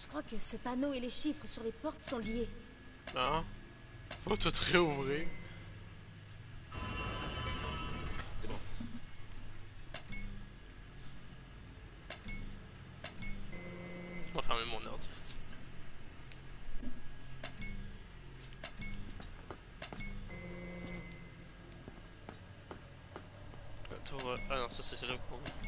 Je crois que ce panneau et les chiffres sur les portes sont liés. Non. Faut tout réouvrir. C'est bon. Je vais fermer mon on va- Ah non, ça c'est là qu'on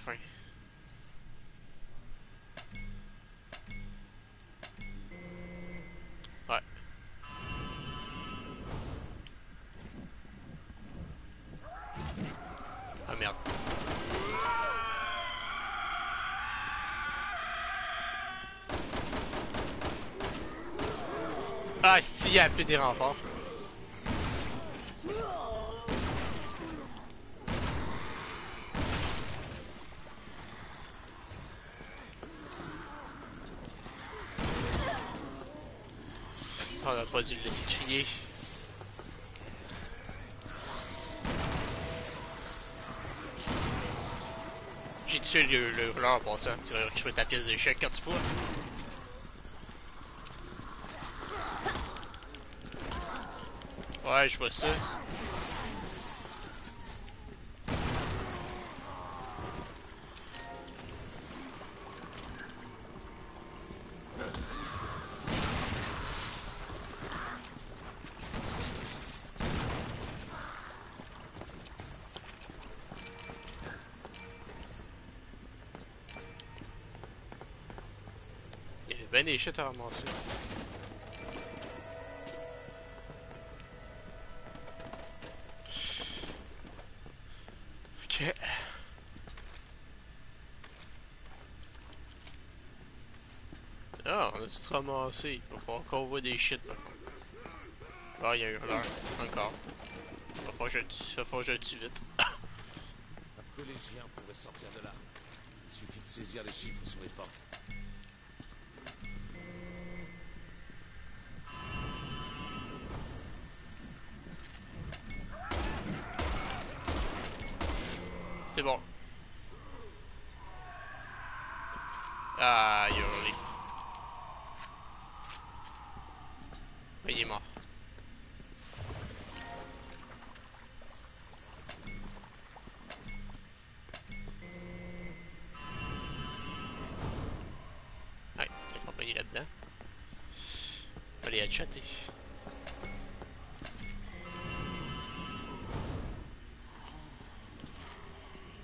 Ah, si, il a appelé des renforts. On a pas dû le laisser crier. J'ai tué le, le voleur en passant. Tu vas récupérer ta pièce d'échec quand tu pourras. Ouais, je vois ça. Il y avait ben des shit à ramasser. Ah, ramassé. Il va falloir qu'on voit des shit maintenant. Ah, il y a eu l'heure. Encore. Il va falloir que je le tue, il va falloir que je le tue vite. Un collégien pourrait sortir de là. Il suffit de saisir les chiffres sur les portes.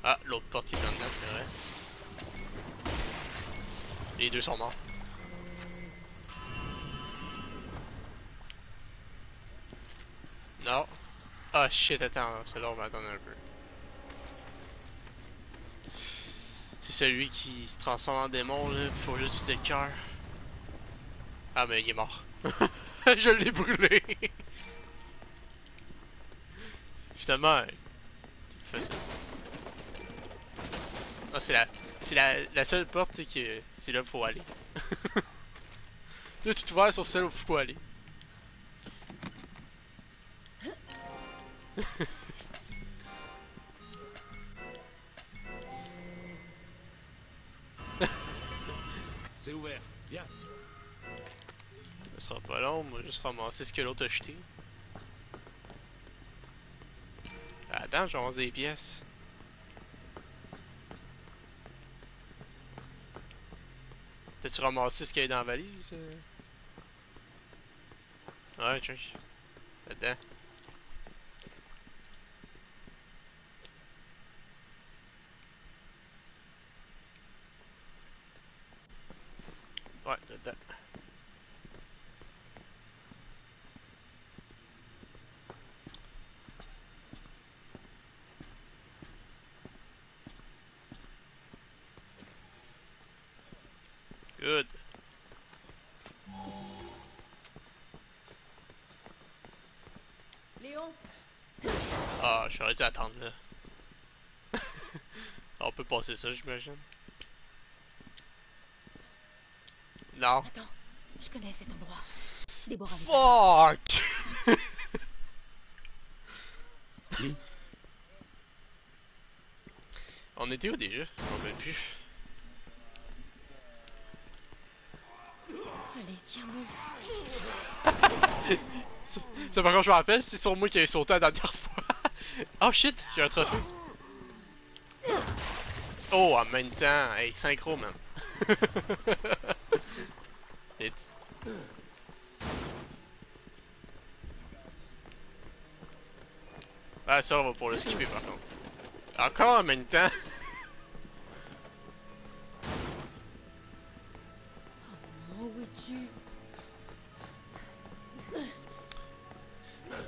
Ah, l'autre porte qui est dedans, c'est vrai. Les deux sont morts. Non. Ah shit, attends, celui-là on va attendre un peu. C'est celui qui se transforme en démon là, faut juste utiliser le cœur. Ah mais il est mort. Je l'ai brûlé. Finalement, tu ça. Ah, c'est la, c'est la, la seule porte, c'est que c'est là qu'il faut aller. là, tu te vois sur celle où faut aller. C'est ouvert. Bien. Sera pas long, moi juste ramasser ce que l'autre a jeté. Attends, j'ai 11 des pièces. T'as-tu ramassé ce qu'il y a dans la valise? euh? Ouais, check. Là-dedans. Ouais, là-dedans. J'aurais dû attendre là. On peut passer ça, j'imagine. Non. Attends, je connais cet endroit. Déborah. Fuck! On était où déjà? On même plus. Allez, tiens-moi. Ça par contre je me rappelle, c'est sur moi qui avait sauté la dernière fois. oh shit, j'ai un trophée. Oh, en même temps, hey, synchro man. Ah ça on va pour le skipper par contre. Encore en même temps.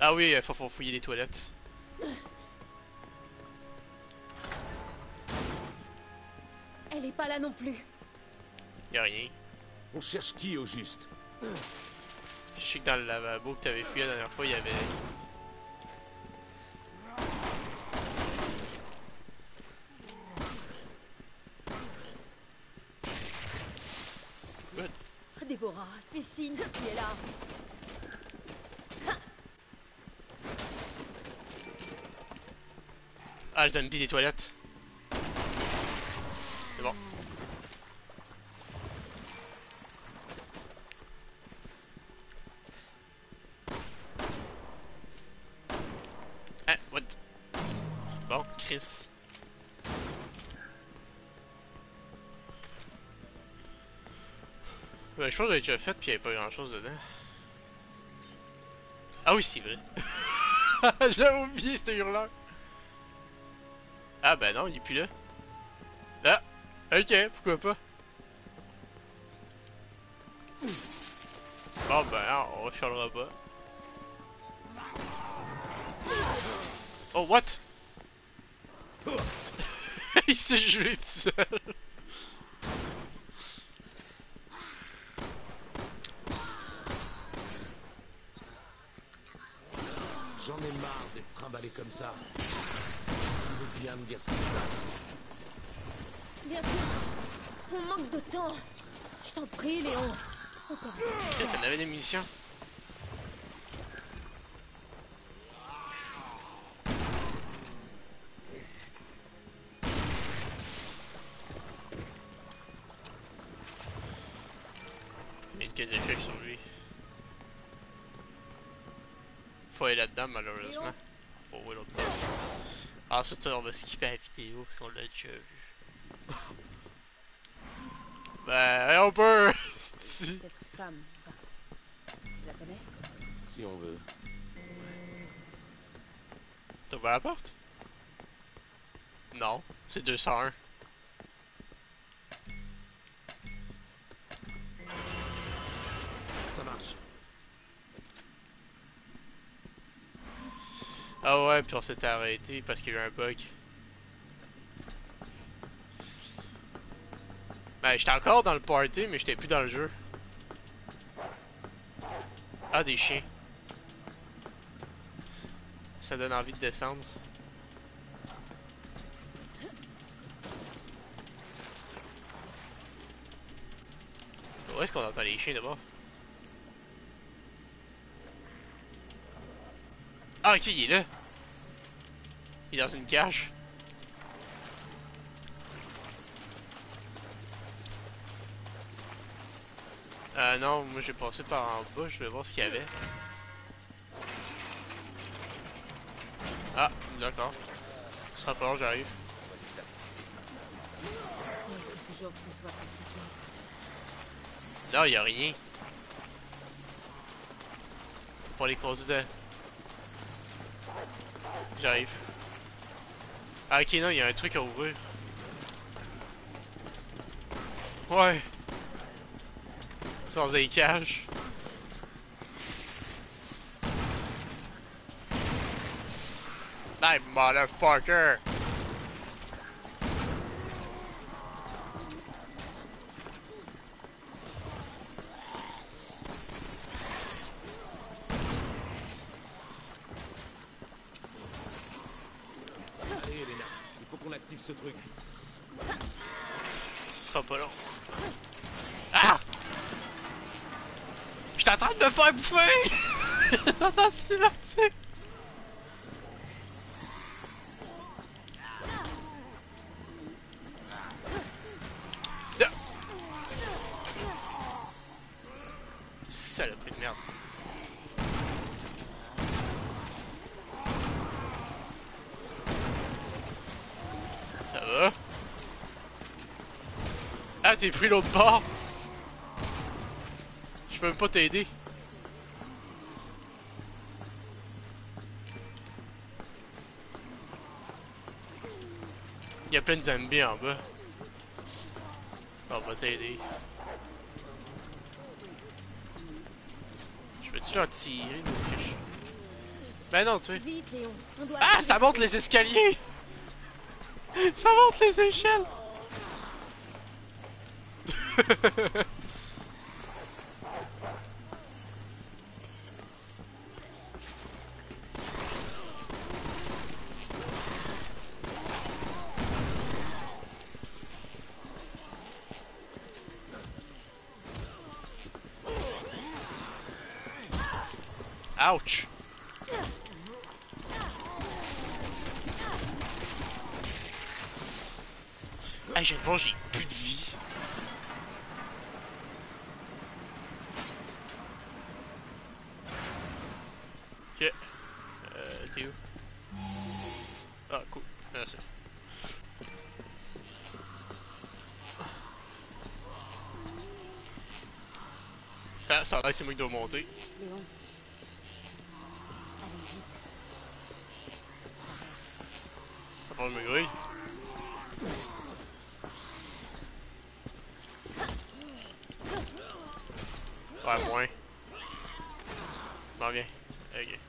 Ah oui, faut fouiller les toilettes. Elle est pas là non plus. Y'a rien. On cherche qui au juste? Je sais que dans le lavabo que t'avais fouillé la dernière fois, il y avait. Good. Ah, Déborah, fais signe si tu es là. Ah, le zombie des toilettes. C'est bon. Ah, what? Bon, Chris. Ouais, je pense que j'avais déjà fait puis il n'y avait pas grand chose dedans. Ah oui, c'est vrai. je l'avais oublié, ce hurleur. Ah ben non, il est plus là. Ah, ok, pourquoi pas. Bon ben, non, on rechargera pas. Oh, what? il s'est gelé tout seul. J'en ai marre d'être trimballé comme ça. Bien me dire ce qui se passe Bien sûr. On manque de temps. Je t'en prie, Léon. Encore. Ok, ça avait des munitions. Il y a une caisse sur lui? Faut aller là-dedans, malheureusement. On va skipper la vidéo parce qu'on l'a déjà vu. ben, on peut! Si. Cette femme. enfin, tu la connais? Si on veut. T'as ouvert la porte? Non, c'est 201. Puis on s'était arrêté parce qu'il y a eu un bug. Ben, j'étais encore dans le party, mais j'étais plus dans le jeu. Ah, des chiens. Ça donne envie de descendre. Où est-ce qu'on entend les chiens d'abord? Ah, ok, il est là. Il est dans une cage. Euh, non, moi j'ai passé par en bas, je vais voir ce qu'il y avait. Ah, d'accord. Ce sera pas j'arrive. Il faut compliqué. Là, y a rien. Pour les causes de. J'arrive. Ah, ok, non, il y a un truc à ouvrir. Ouais. Sans écage. Hey, motherfucker! active ce truc. Ce sera pas long. Ah! J'étais en train de me faire bouffer! C'est parti! Ah! Saloperie de merde. Ça va? Ah, t'es pris l'autre bord? Je peux même pas t'aider. Il y a plein de zombies en bas. On va t'aider. Je peux-tu leur tirer de ce que je... Ben non, tu. Ah, ça monte les escaliers! Ça monte les échelles! Ouch! Ah, j'ai plus de vie. Ok. Euh, t'es où? Ah, cool. Merci. Ah, ça a l'air que c'est moi qui dois monter. Allez, vite. Ça va me griller. Ouais, moins. M'en viens. Ok.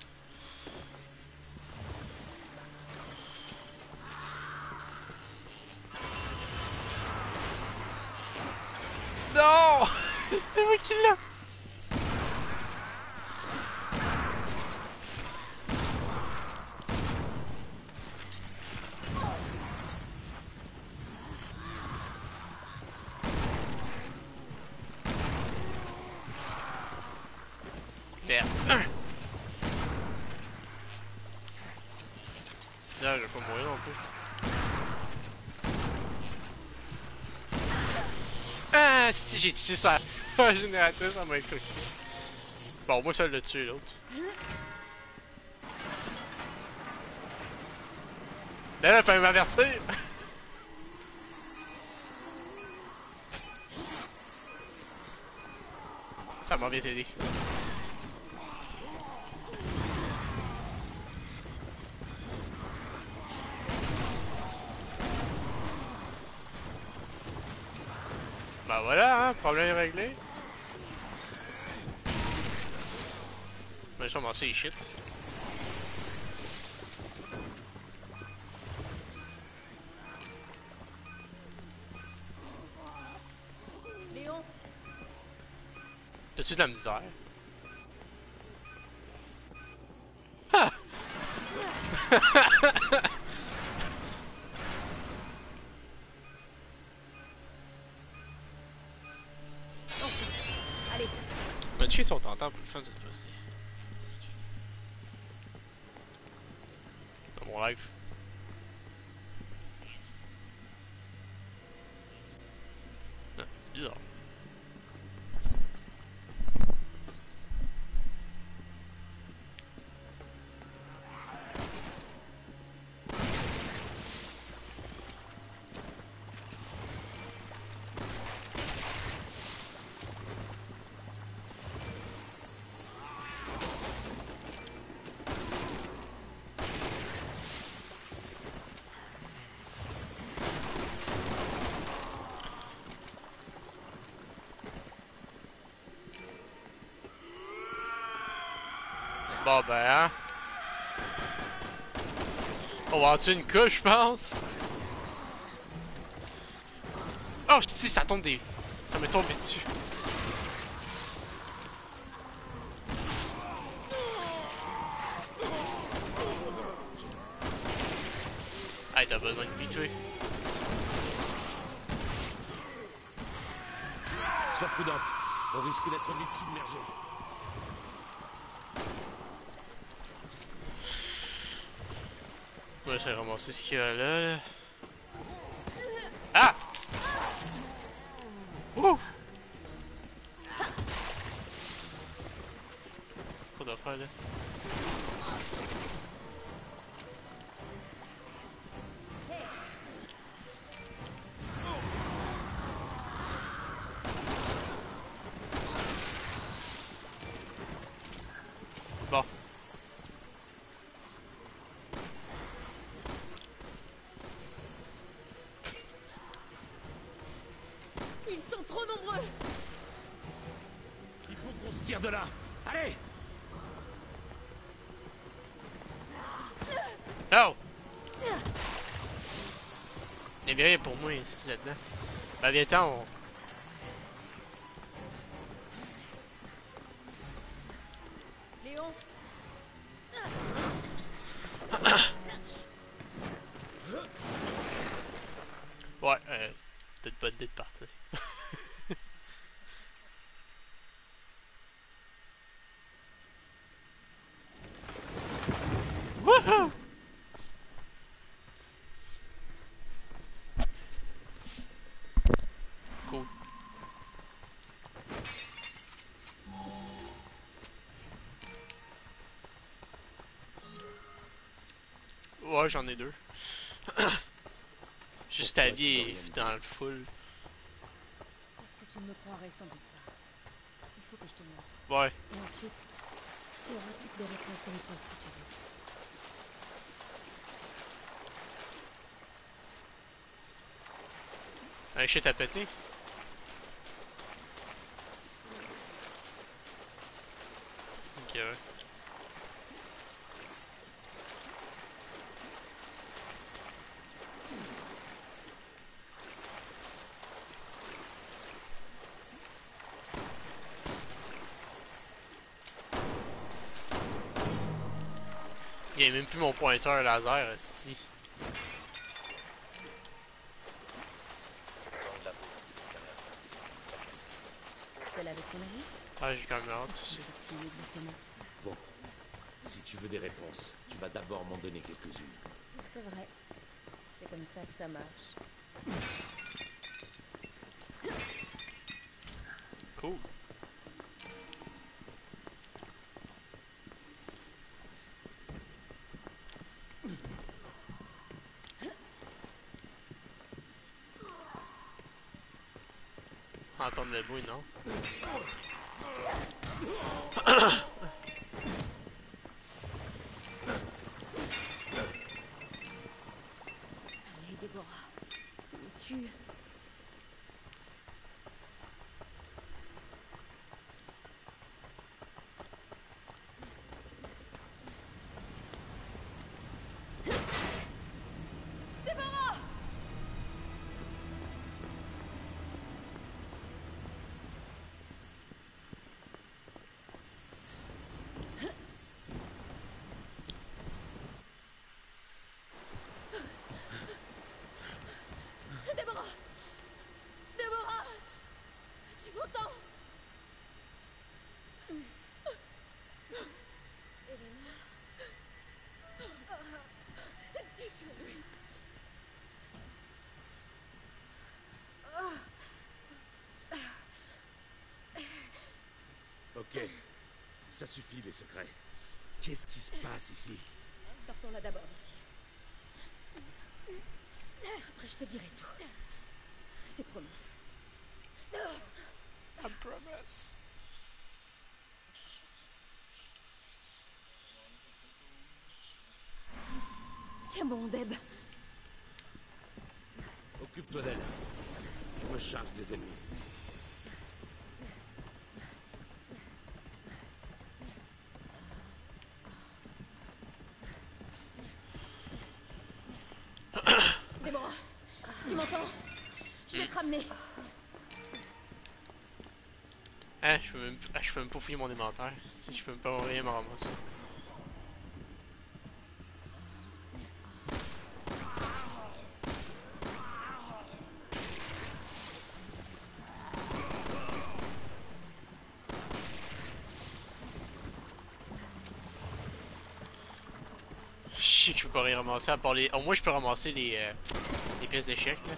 Non! C'est moi qui l'a! Merde. Là, je vais pas mourir non plus. Ah, si j'ai tué ça. La génératrice, ça m'a écouté. Bon, moi, ça l'a tué l'autre. Là, là, fallait m'avertir. Ça m'a bien aidé. Bah problème réglé. Mais je commencer les shit. Léon. T'as-tu de la misère? Si on t'entend Bon ben, hein? On va tuer une couche, je pense? Oh, dis, ça tombe des... Ça m'est tombé dessus. Hey, t'as besoin de vie, toi. Sois prudente. On risque d'être vite submergé. Moi, ramassé ce qu'il y a là, là. De là. Allez Oh! Il y a pour moi ici là-dedans. Ben viens-t'en, on... j'en ai deux. Juste ta Pourquoi tu vie dans le full. Parce que tu ne me croirais sans doute pas? Il faut que je te montre. Ouais. Et ensuite, tu auras toutes les réponses à l'époque que tu veux. Un shit à péter. Ok, ouais. Il y a même plus mon pointeur laser, si. Celle avec ton ami Ah, j'ai quand même hâte. Bon. Si tu veux des réponses, tu vas d'abord m'en donner quelques-unes. C'est vrai. C'est comme ça que ça marche. Cool. Entendre le bruit, non? Déborah Déborah Tu m'entends? Elena Dis sur lui Ok. Ça suffit, les secrets. Qu'est-ce qui se passe ici? Sortons-la d'abord d'ici. Après, je te dirai tout. C'est promis. I promise. Tiens bon, Deb. Occupe-toi d'elle. Je me charge des ennemis. Ah, je peux même, ah, je peux même pas fouiller mon inventaire. Si je peux même pas rien me ramasser. Je sais que je peux pas rien ramasser à part les. Au moins je peux ramasser les, euh, les pièces d'échec là.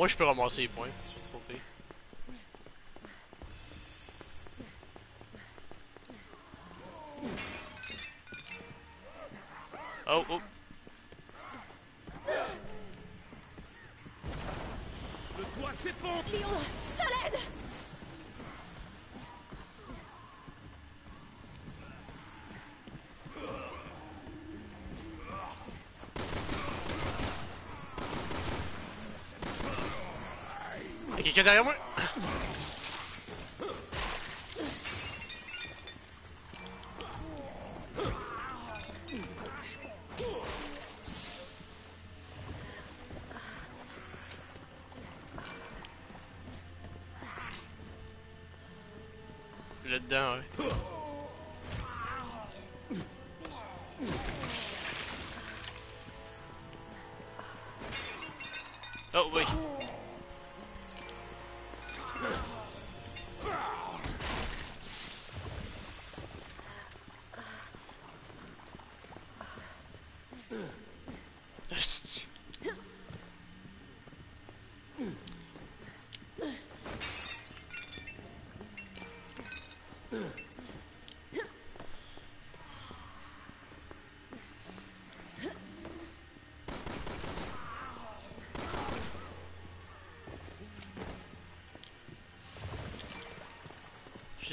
Moins, je peux ramasser les points. Y'a quelqu'un derrière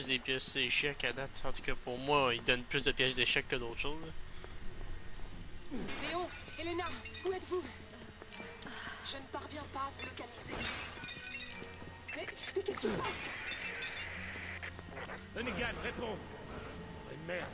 des pièces d'échecs à date. En tout cas, pour moi, ils donnent plus de pièces d'échecs que d'autres choses. là. Léon, Elena, où êtes-vous? Je ne parviens pas à vous localiser. Mais, mais qu'est-ce qui se passe? Hunnigan, réponds Oh merde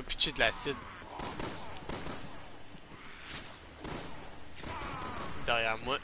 On m'a pitché de l'acide. Derrière moi.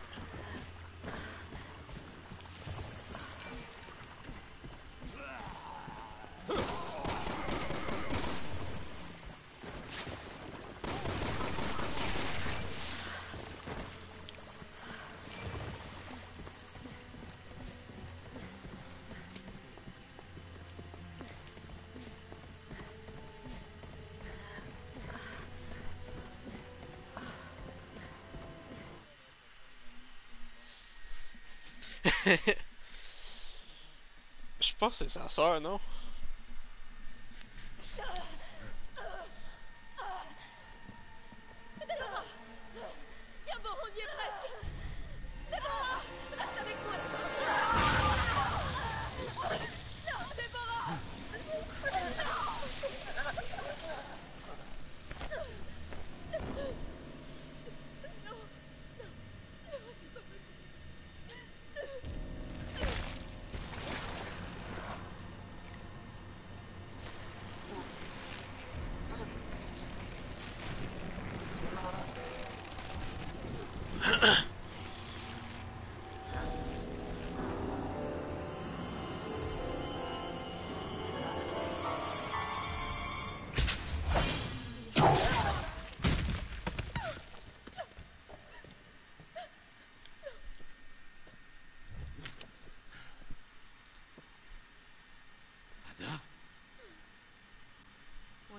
Je pense que c'est sa soeur, non?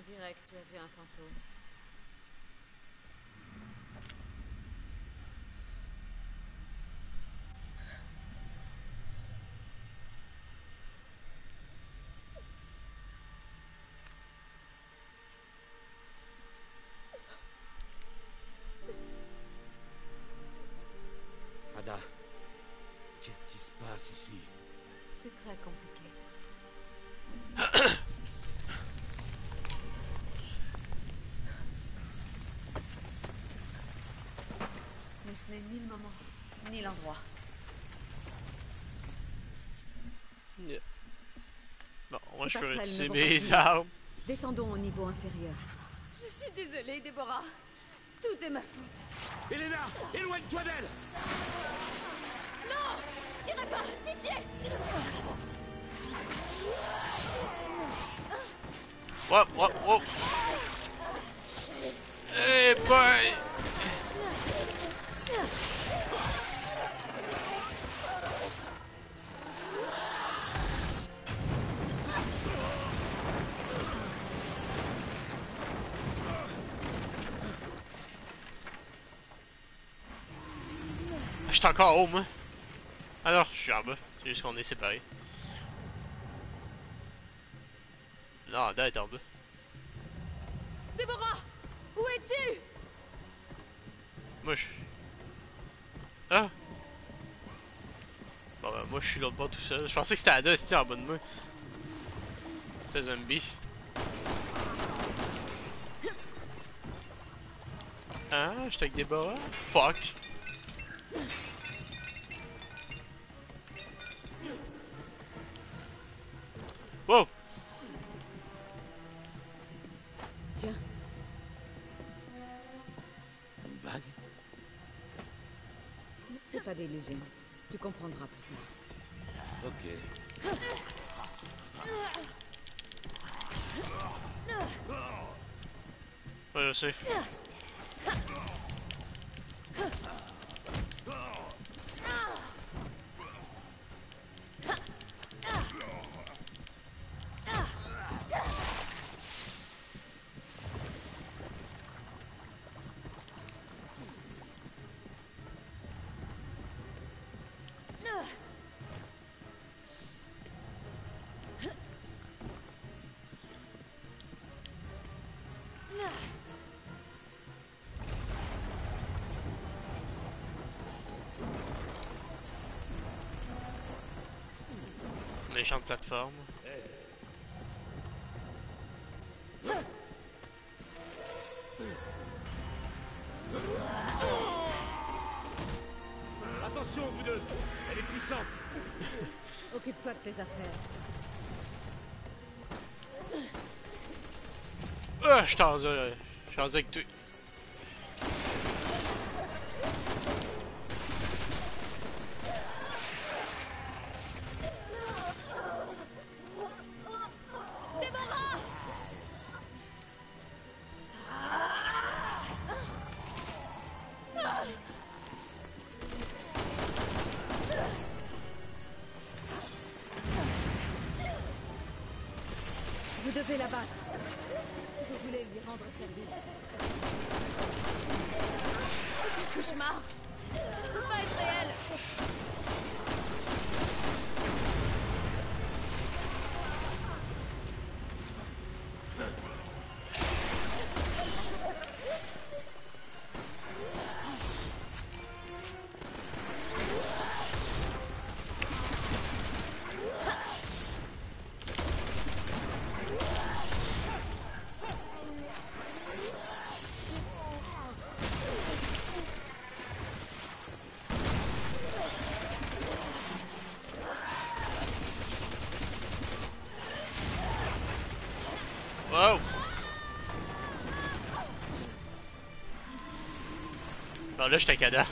Dirait que tu as vu un fantôme. Ada Qu'est-ce qui se passe ici? C'est très compliqué. Ce n'est ni le moment, ni l'endroit. Yeah. Bon, moi je peux utiliser mes armes. Descendons au niveau inférieur. Je suis désolée, Déborah. Tout est ma faute. Elena, éloigne-toi d'elle Non Tirez pas Pitié Wow, wow, wow. Hey boy! Encore moi. Alors, je suis en bas. C'est juste qu'on est séparés. Non, là, est en bas. Déborah Où es-tu? Moi, je... Ah! Bon, ben, moi, je suis l'autre bord tout seul. Je pensais que c'était Ada, c'était en bas de moi. C'est zombie. Ah, j'étais avec Déborah? Fuck! Ouais, Méchante plateforme. Attention, vous deux Elle est puissante Occupe-toi de tes affaires. Ah, je rendu, euh, je avec toi. Devez la battre. Si vous voulez lui rendre service. C'est un cauchemar là, j'étais cada.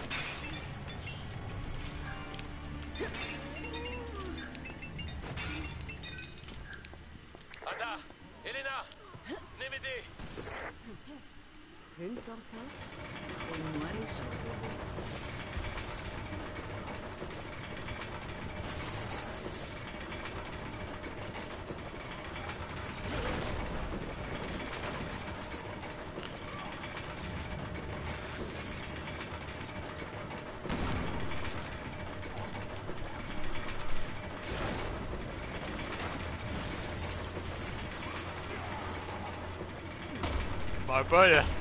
Bon,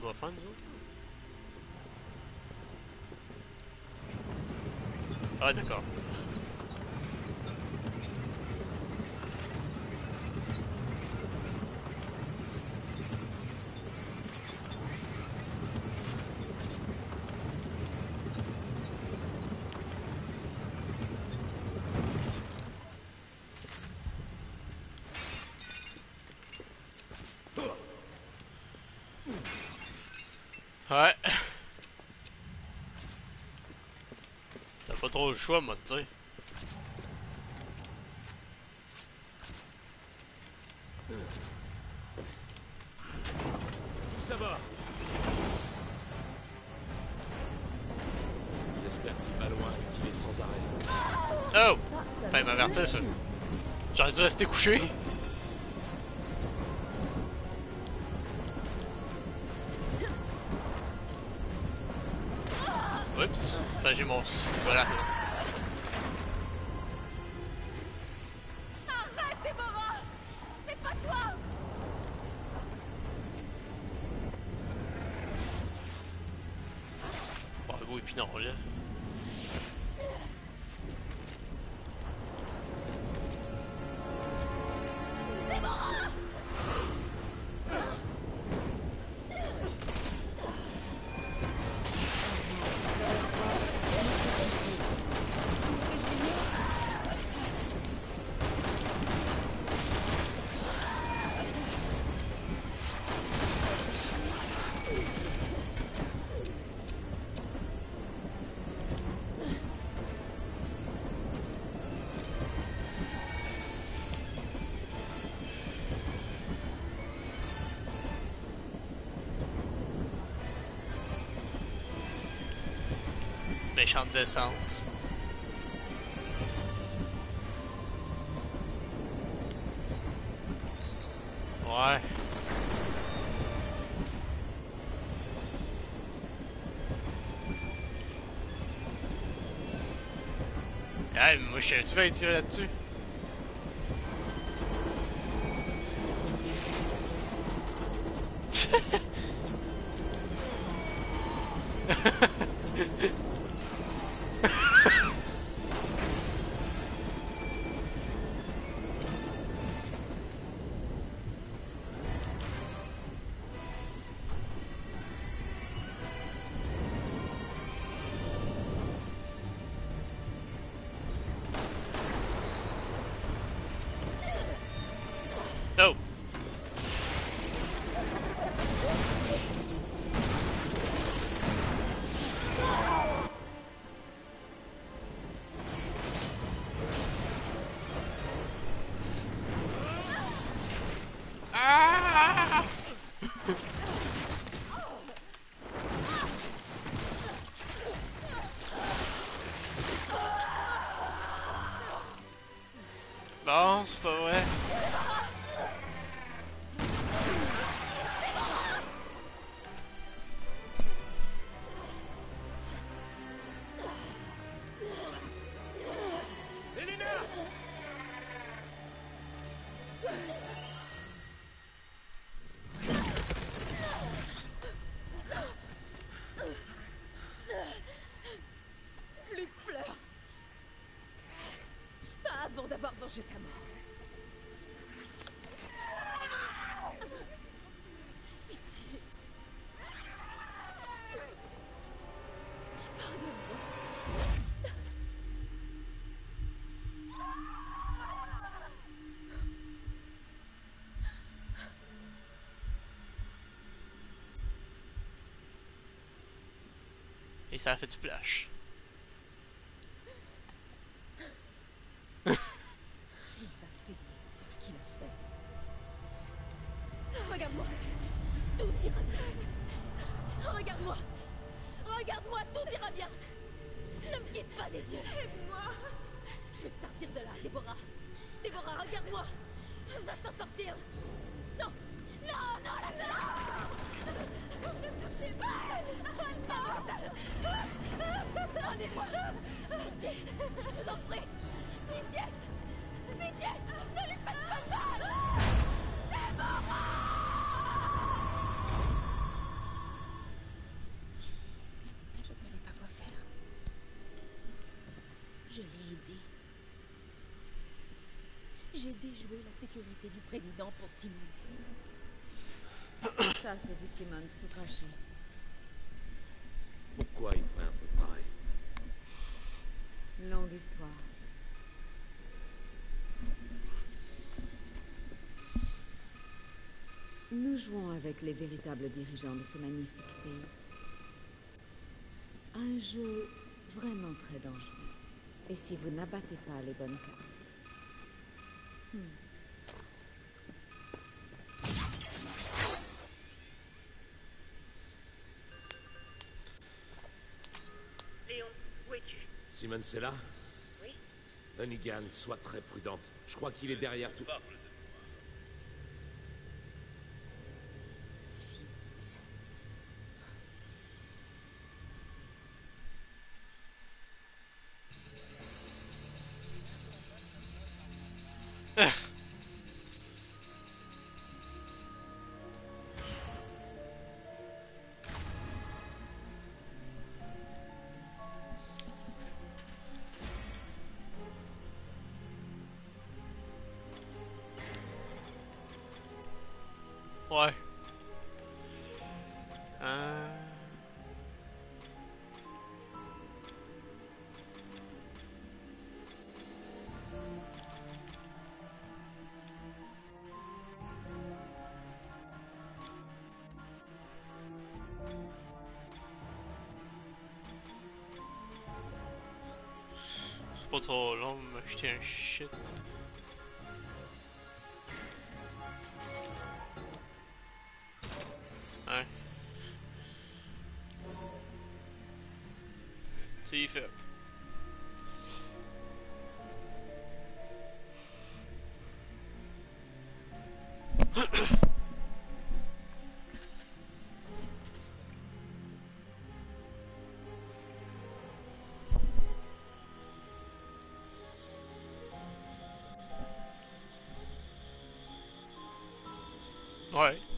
qu'on doit nous autres? Ah, d'accord. Ouais. T'as pas trop le choix, moi, tu sais. Ça va? J'espère qu'il va loin et qu'il est sans arrêt. Oh! Ça, ça il va. m'avertit, ça. J'aurais dû rester couché. Enfin, j'ai mon... Méchante descente. Ouais. Hey, moi je sais, tu vas tirer là-dessus. D'avoir vengé ta mort. Et ça a fait du splash. On va s'en sortir. Non. Non, non, lâche-la. Ne me touchez pas. Pas seul. Prenez-moi. Pitié. Je vous en prie. Pitié. Pitié. Ne lui faites pas mal. J'ai déjoué la sécurité du président pour Simmons. Ça, c'est du Simmons tout craché. Pourquoi il ferait un truc pareil? Longue histoire. Nous jouons avec les véritables dirigeants de ce magnifique pays. Un jeu vraiment très dangereux. Et si vous n'abattez pas les bonnes cartes? Léon, où es-tu? Simon, c'est là? Oui Hunnigan, sois très prudente. Je crois qu'il est derrière tout. Long de m'acheter un shit. Ouais. C'est fait. Ouais.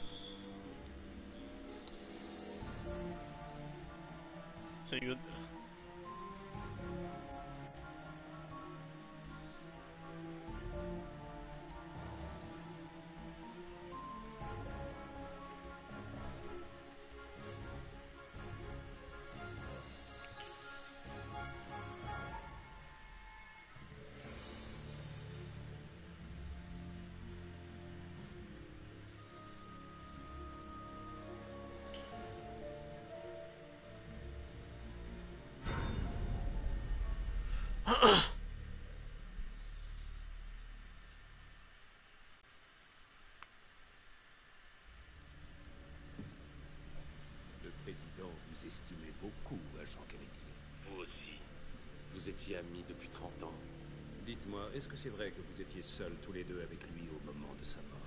Le président vous estimait beaucoup, agent Kennedy. Vous aussi. Vous étiez amis depuis 30 ans. Dites-moi, est-ce que c'est vrai que vous étiez seuls tous les deux avec lui au moment de sa mort?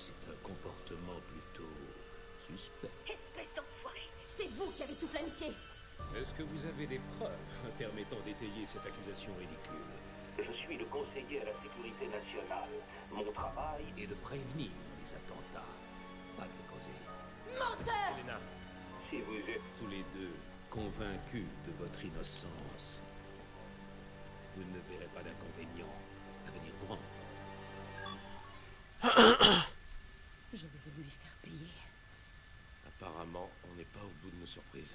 C'est un comportement plutôt suspect. Espèce d'enfoiré C'est vous qui avez tout planifié Est-ce que vous avez des preuves permettant d'étayer cette accusation ridicule? Je suis le conseiller à la sécurité nationale. Mon travail Et de prévenir les attentats, pas de les causer. Menteur Elena, Si vous êtes tous les deux convaincus de votre innocence, vous ne verrez pas d'inconvénient à venir vous rendre. Je vais lui faire payer. On n'est pas au bout de nos surprises.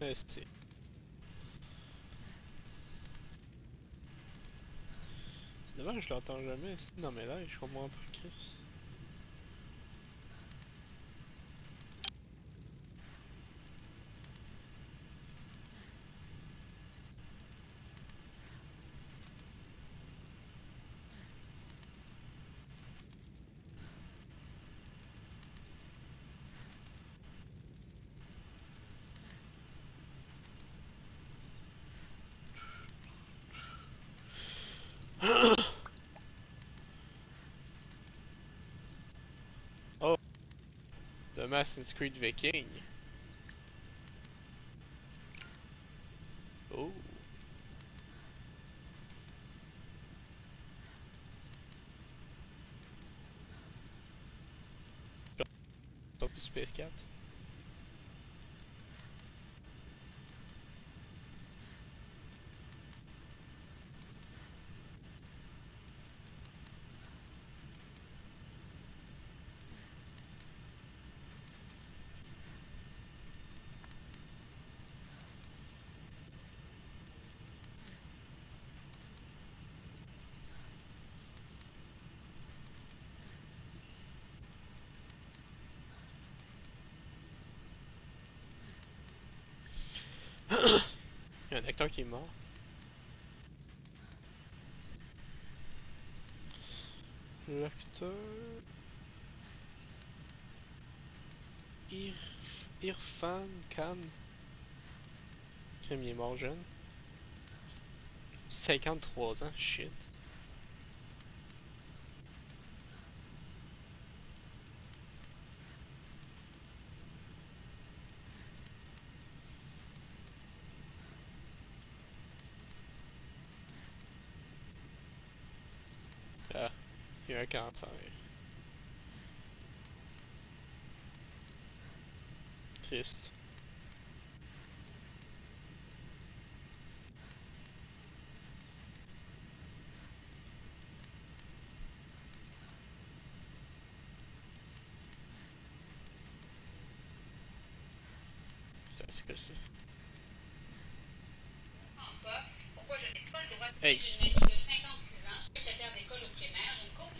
Bah, c'est dommage, je l'entends jamais. Non mais là, je comprends pas, Chris. Assassin's Creed Viking. Oh. Sorti sur PS4. un acteur qui est mort. L'acteur... Ir... Irfan Khan. Crime, il est mort jeune. 53 ans, shit. entière. Triste. C'est que c'est? Ah, bah, pourquoi j'avais pas le droit de. Hey!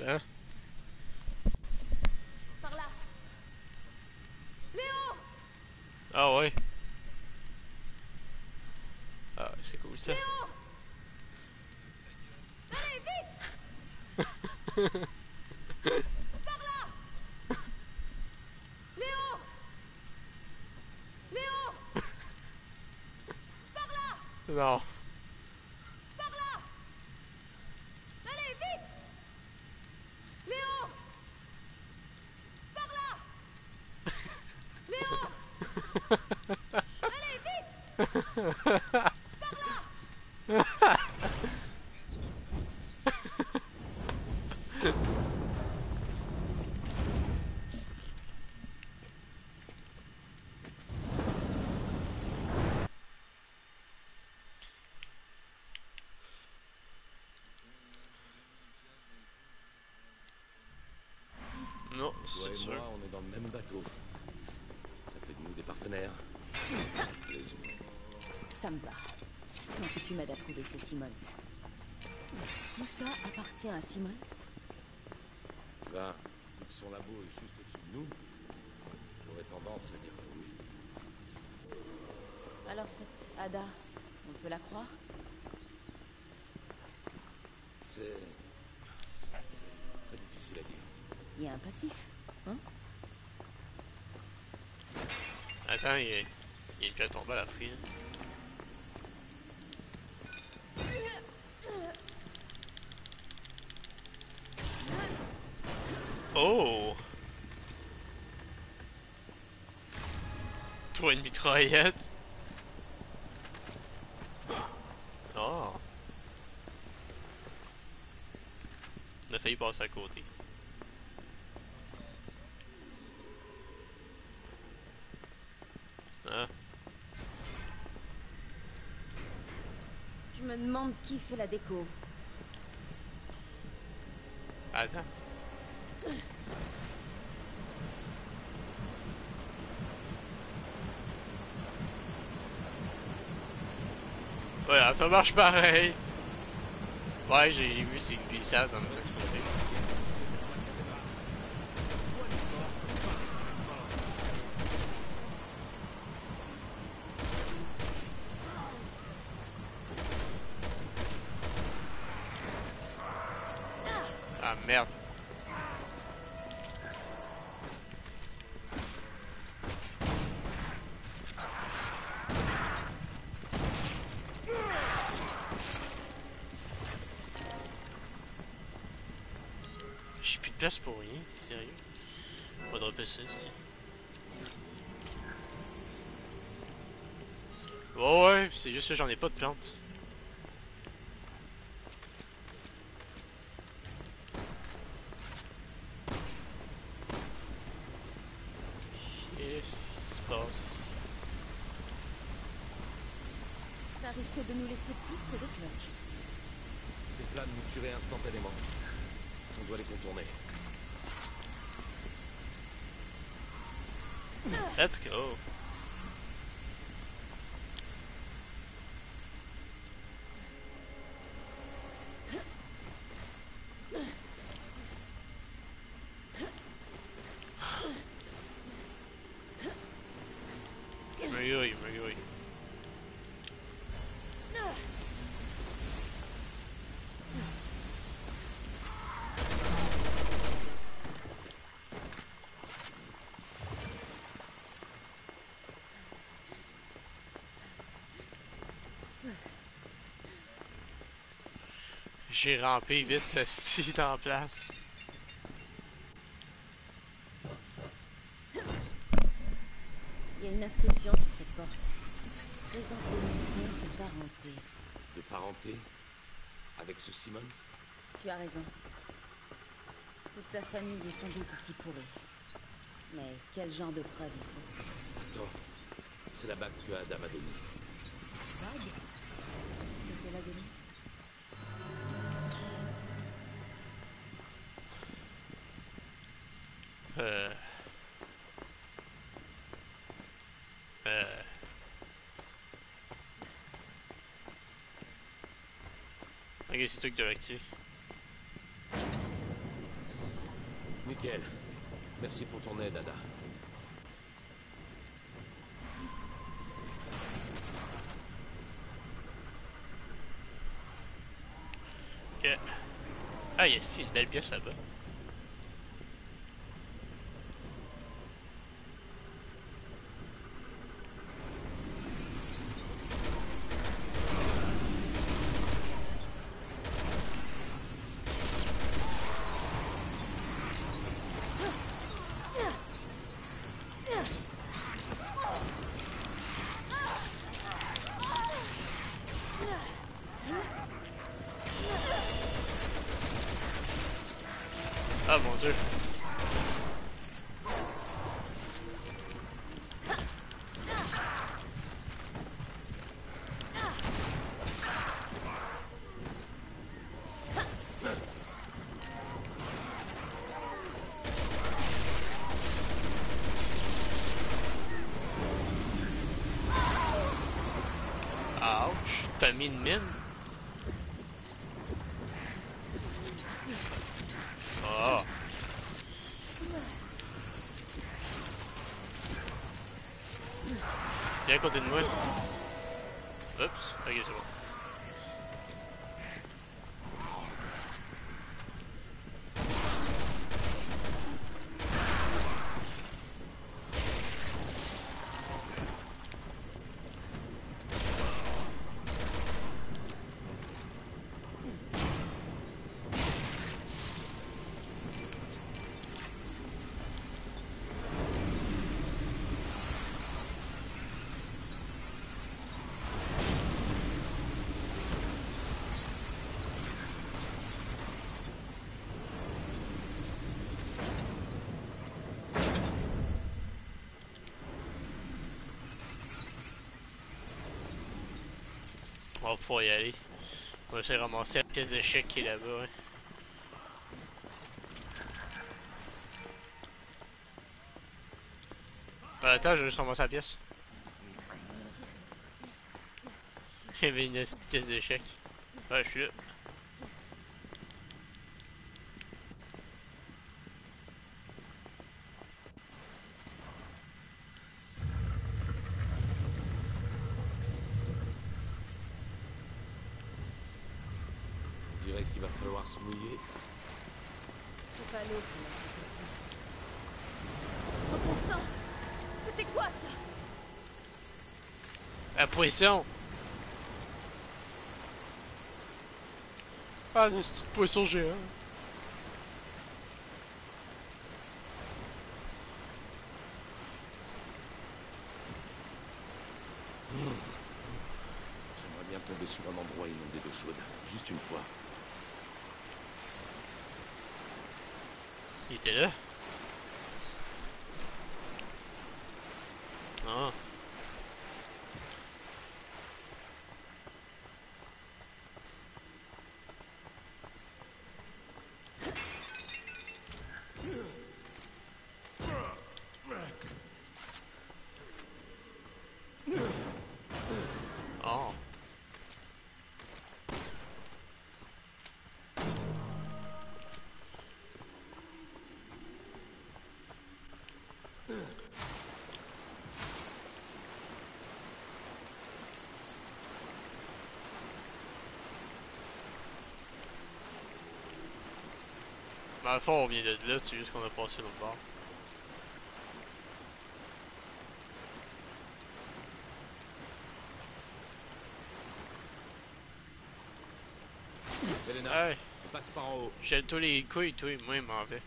Hein? Par là. Léon Ah ouais. Ah c'est cool ça. Léon Allez, vite Par là Léon Léon Par là Non. Par là Tant que tu m'aides à trouver ces Simmons. Tout ça appartient à Simmons? Ben, vu que son labo est juste au-dessus de nous, j'aurais tendance à dire que oui. Alors cette Ada, on peut la croire? C'est... très difficile à dire. Il y a un passif, hein? Attends, il y, a... il une en bas, la prise. Mitraillette? Oh! On a failli passer à côté. Ah, Je me demande qui fait la déco. attends. Ouais, ça marche pareil. Ouais, j'ai vu c'est une glissade notre explosé. Ouais, ouais, c'est juste que j'en ai pas de plantes. Qu'est-ce qui se passe? Ça risque de nous laisser plus que des cloques. Ces plans nous tueraient instantanément. On doit les contourner. Let's go. Je me grouille, je me grouille. J'ai rampé vite, si en place. Il y a une inscription sur cette porte. Présentez-nous de parenté. De parenté avec ce Simmons? Tu as raison. Toute sa famille est sans doute aussi pourrie. Mais quel genre de preuve il faut? Attends, c'est la bague que Adam a donnée. Bague C'est toi qui dois l'activer. Nickel. Merci pour ton aide, Ada. Ok. Ah, yes, une belle pièce là-bas. mis une mine. Oh. Pouvoir y aller. On va essayer de ramasser la pièce d'échec qui est là-bas. Euh, attends, je vais juste ramasser la pièce. Il y avait une pièce d'échec. Ouais, je suis là. On dirait qu'il va falloir se mouiller. Sang C'était quoi ça La poisson! Ah, un petit poisson géant. J'aimerais bien tomber sur un endroit inondé d'eau chaude. Juste une fois. artig, du. Dans le fond, on vient de là, c'est juste qu'on a passé l'autre bord. Hey, on passe par en haut. j'ai tous les couilles, toi, moi, il m'en vais.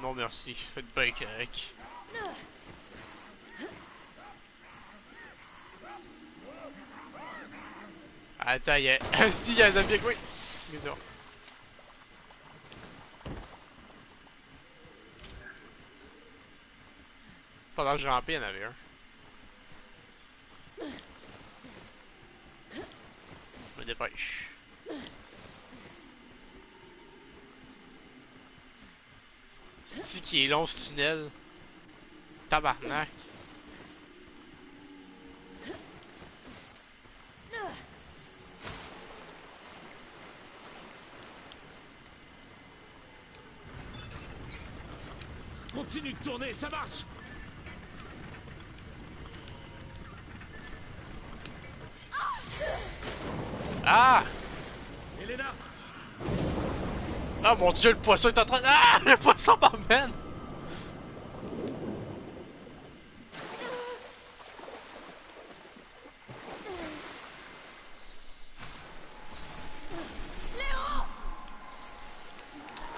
Non, merci, faites pas correct. Attends, il y a. Si, il y a un zombie avec Pendant que je rampais, il y en avait un. Je me dépêche. C'est qui est long ce tunnel. Tabarnak. Continue de tourner, ça marche Ah! Elena Ah mon dieu, le poisson est en train de... Ah! Le poisson m'emmène!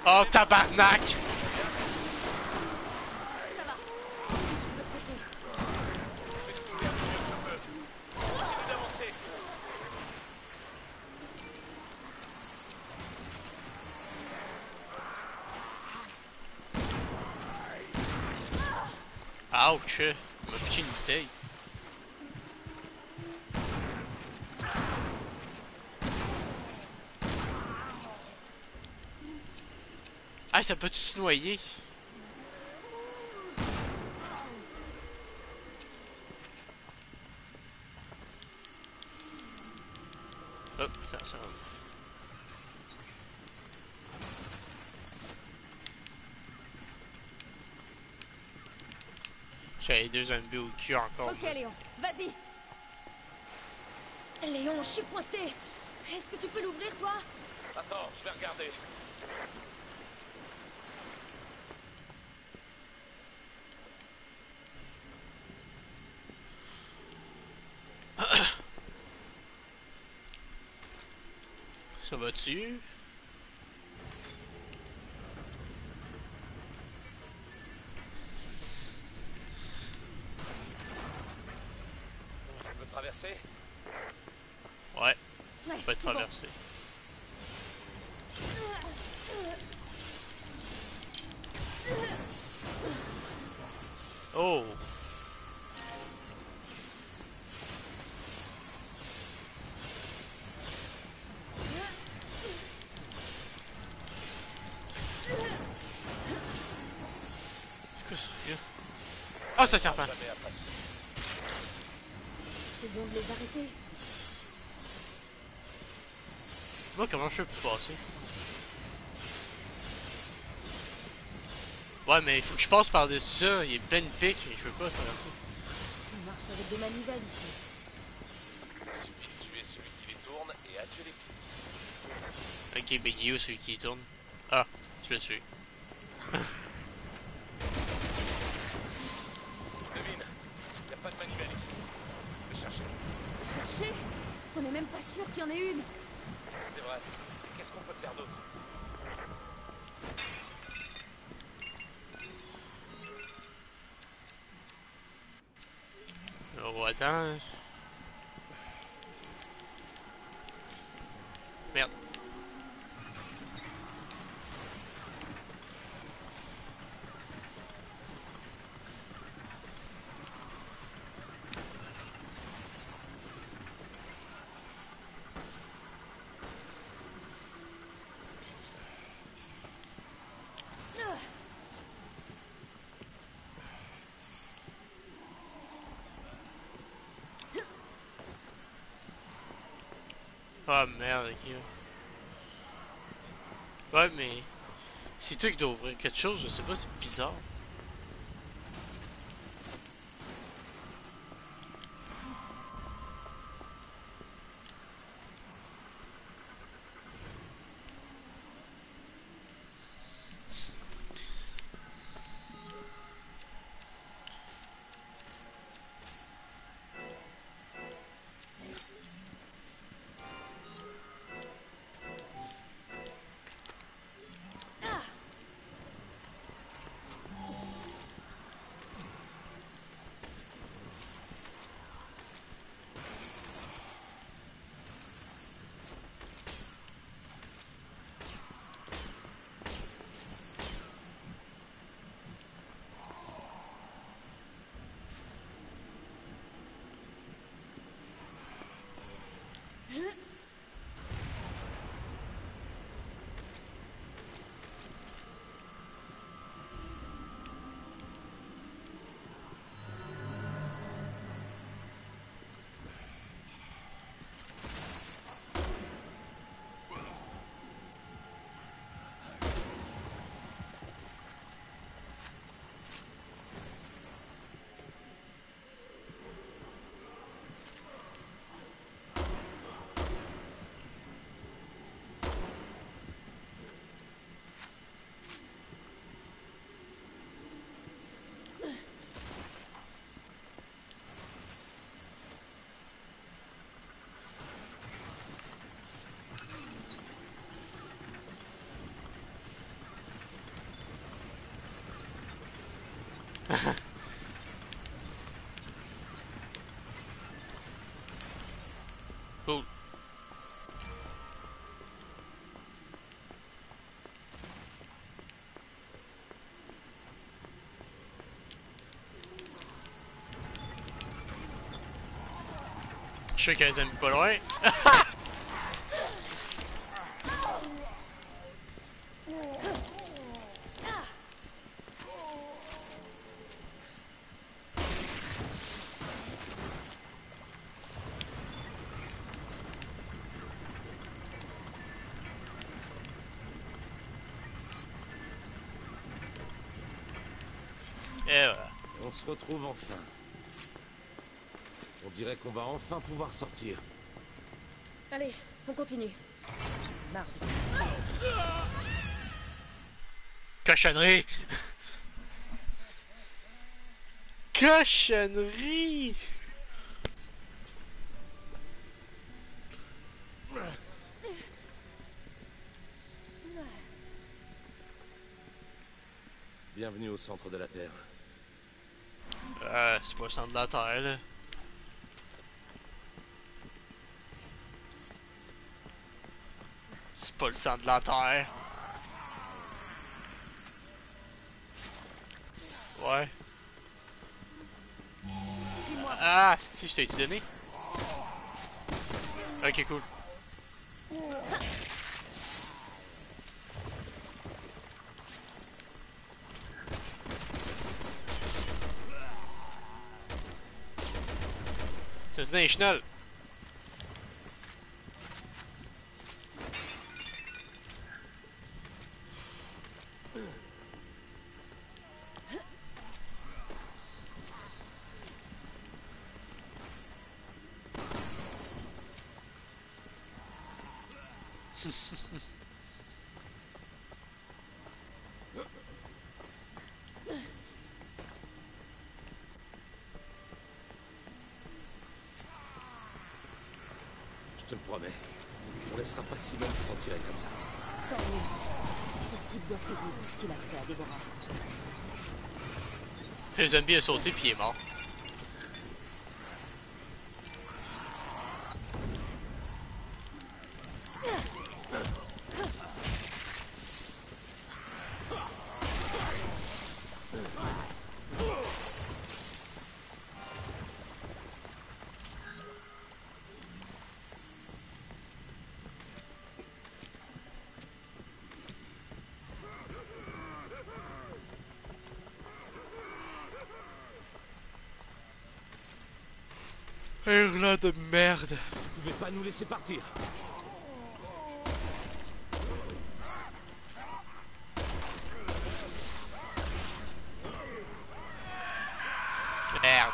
Oh tabarnak! Ça va. Continue d'avancer Ouch! Il m'a piqué une bouteille. Ah, ça peut-tu se noyer? Hop, ça, ça. J'ai deux zombies au cul encore. Ok, Léon, vas-y. Léon, je suis coincé. Est-ce que tu peux l'ouvrir, toi? Attends, je vais regarder. Tu peux traverser? Ouais, Ouais, on peut c'est bon. Serpent! Jamais à passer. C'est bon de les arrêter. Moi, comment je pour passer? Ouais, mais il faut que je passe par-dessus ça. Il y a plein de pics et je peux pas traverser. Tu marches avec des manivelles ici. Il suffit de tuer celui qui les tourne et à tuer les pics. Ok, ben il est où celui qui tourne? Ah, tu le suis. Devine, y a pas de manivelle ici. Je vais chercher. Chercher On n'est même pas sûr qu'il y en ait une. C'est vrai. Et Qu'est-ce qu'on peut faire d'autre Oh, attends. Merde. Ah merde, ok. Ouais, mais. C'est toi qui ouvrir quelque chose, je sais pas, c'est bizarre. Cool. Je sais qu'elles aiment se retrouve enfin. On dirait qu'on va enfin pouvoir sortir. Allez, on continue. Marre. Cochonnerie! Cochonnerie! Bienvenue au centre de la Terre. C'est pas le centre de la Terre, là. C'est pas le centre de la Terre. Ouais. Ah, si, je t'ai-tu donné? Ok, cool. Sensational. Je te le promets. On laissera pas Simon se s'en tirer comme ça. Tant mieux. Ce type doit payer pour ce qu'il a fait à Déborah. Le Hurlant de merde. Vous pouvez pas nous laisser partir? Merde.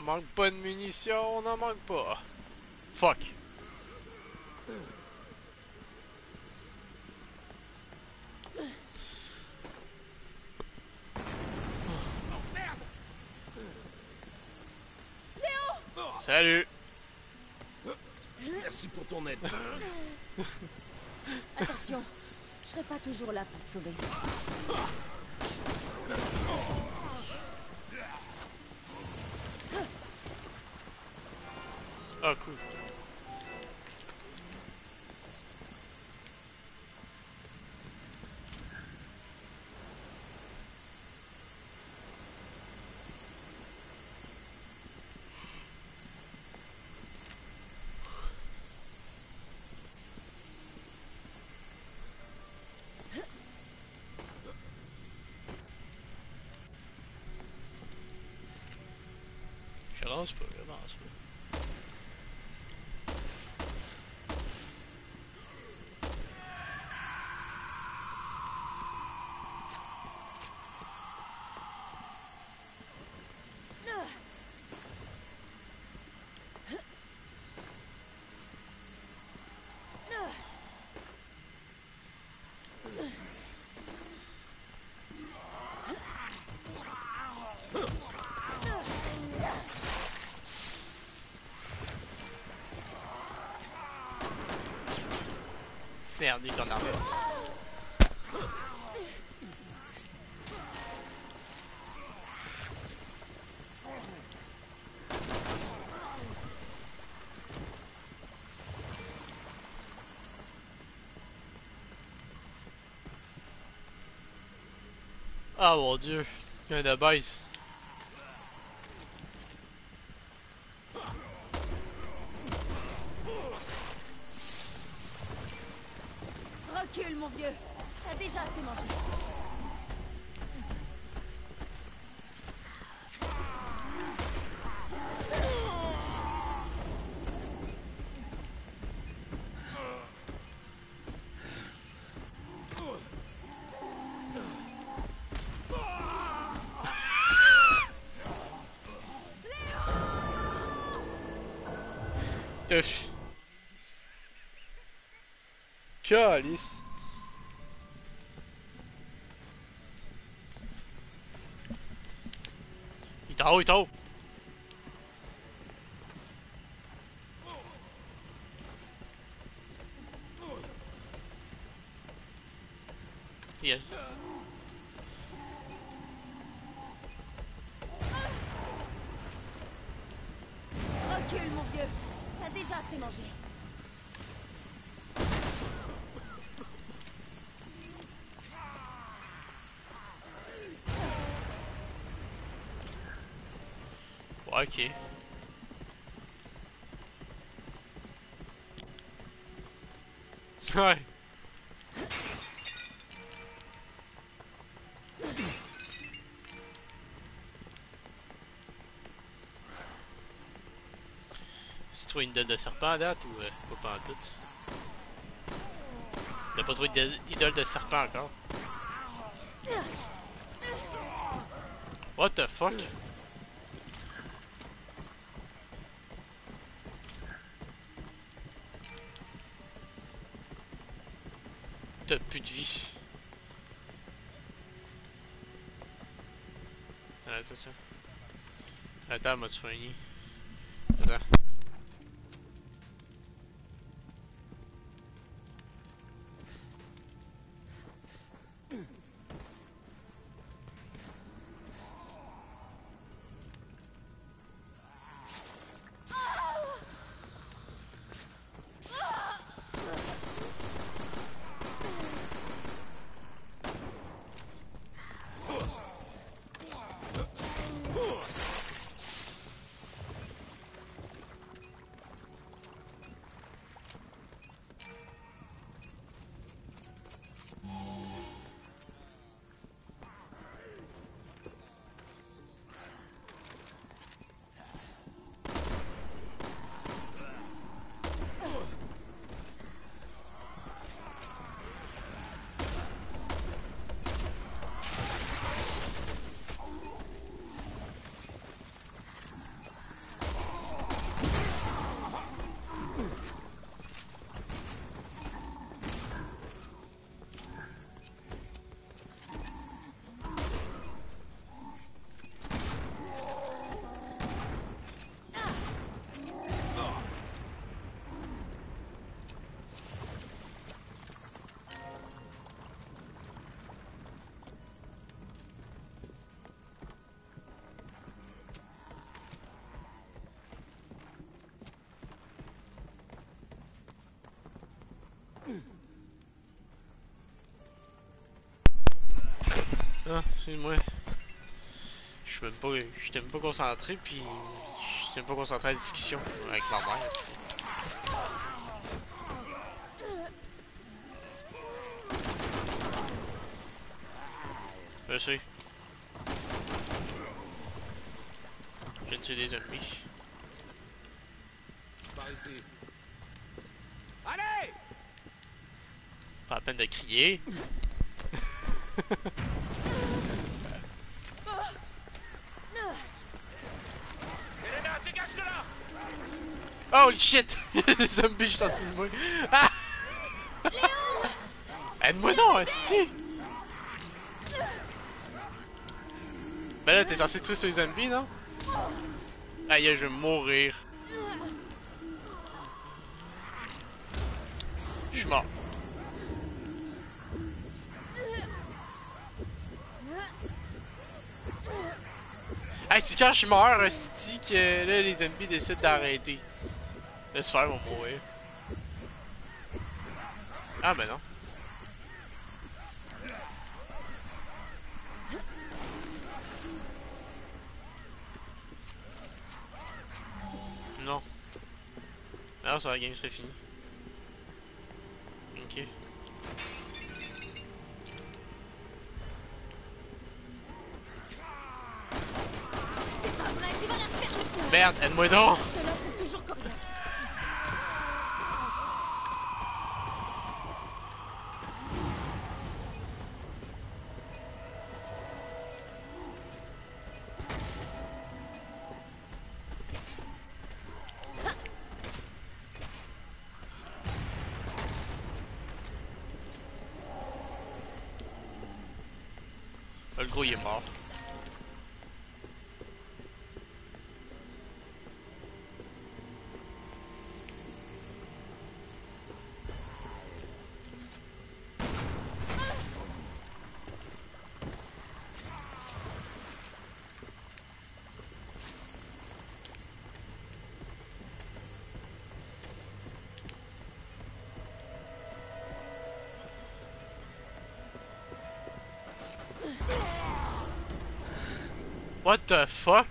On manque pas de munitions, on en manque pas. Fuck. Salut. Merci pour ton aide. Attention, je serai pas toujours là pour te sauver. Ah, cool. Je lance pas, je lance pas. Merde, il est en armure. Ah mon dieu. Il y a de base. Tush. Calice. Il est en haut, il est en haut. Il est- Recule, mon vieux. T'as déjà assez mangé. Ouais, ok. Ouais. Tu trouvé une dette de serpent à date ou euh, pas en tout? T'as pas trouvé d'i- d'idole de serpent encore? What the fuck? Attends, m'a soigné. Attends. Excuse-moi. Je suis même pas. J'étais même pas concentré, puis. J'étais même pas concentré à la discussion avec ma mère. esti. Je sais. J'ai tué des ennemis. Par ici. Allez Pas la peine de crier. Elena, dégage de là Holy shit! Des zombies juste en dessous de moi. Ah! Aide-moi non, esti! Ben là, t'es censé tuer sur les zombies, non? Aïe, je vais mourir. Je suis mort. Hey, c'est quand je meurs, esti, que là, les zombies décident d'arrêter. Laisse faire, vont mourir. Ah ben non. Non. Alors ça la game serait fini. Ok. Merde, aide-moi donc the fuck?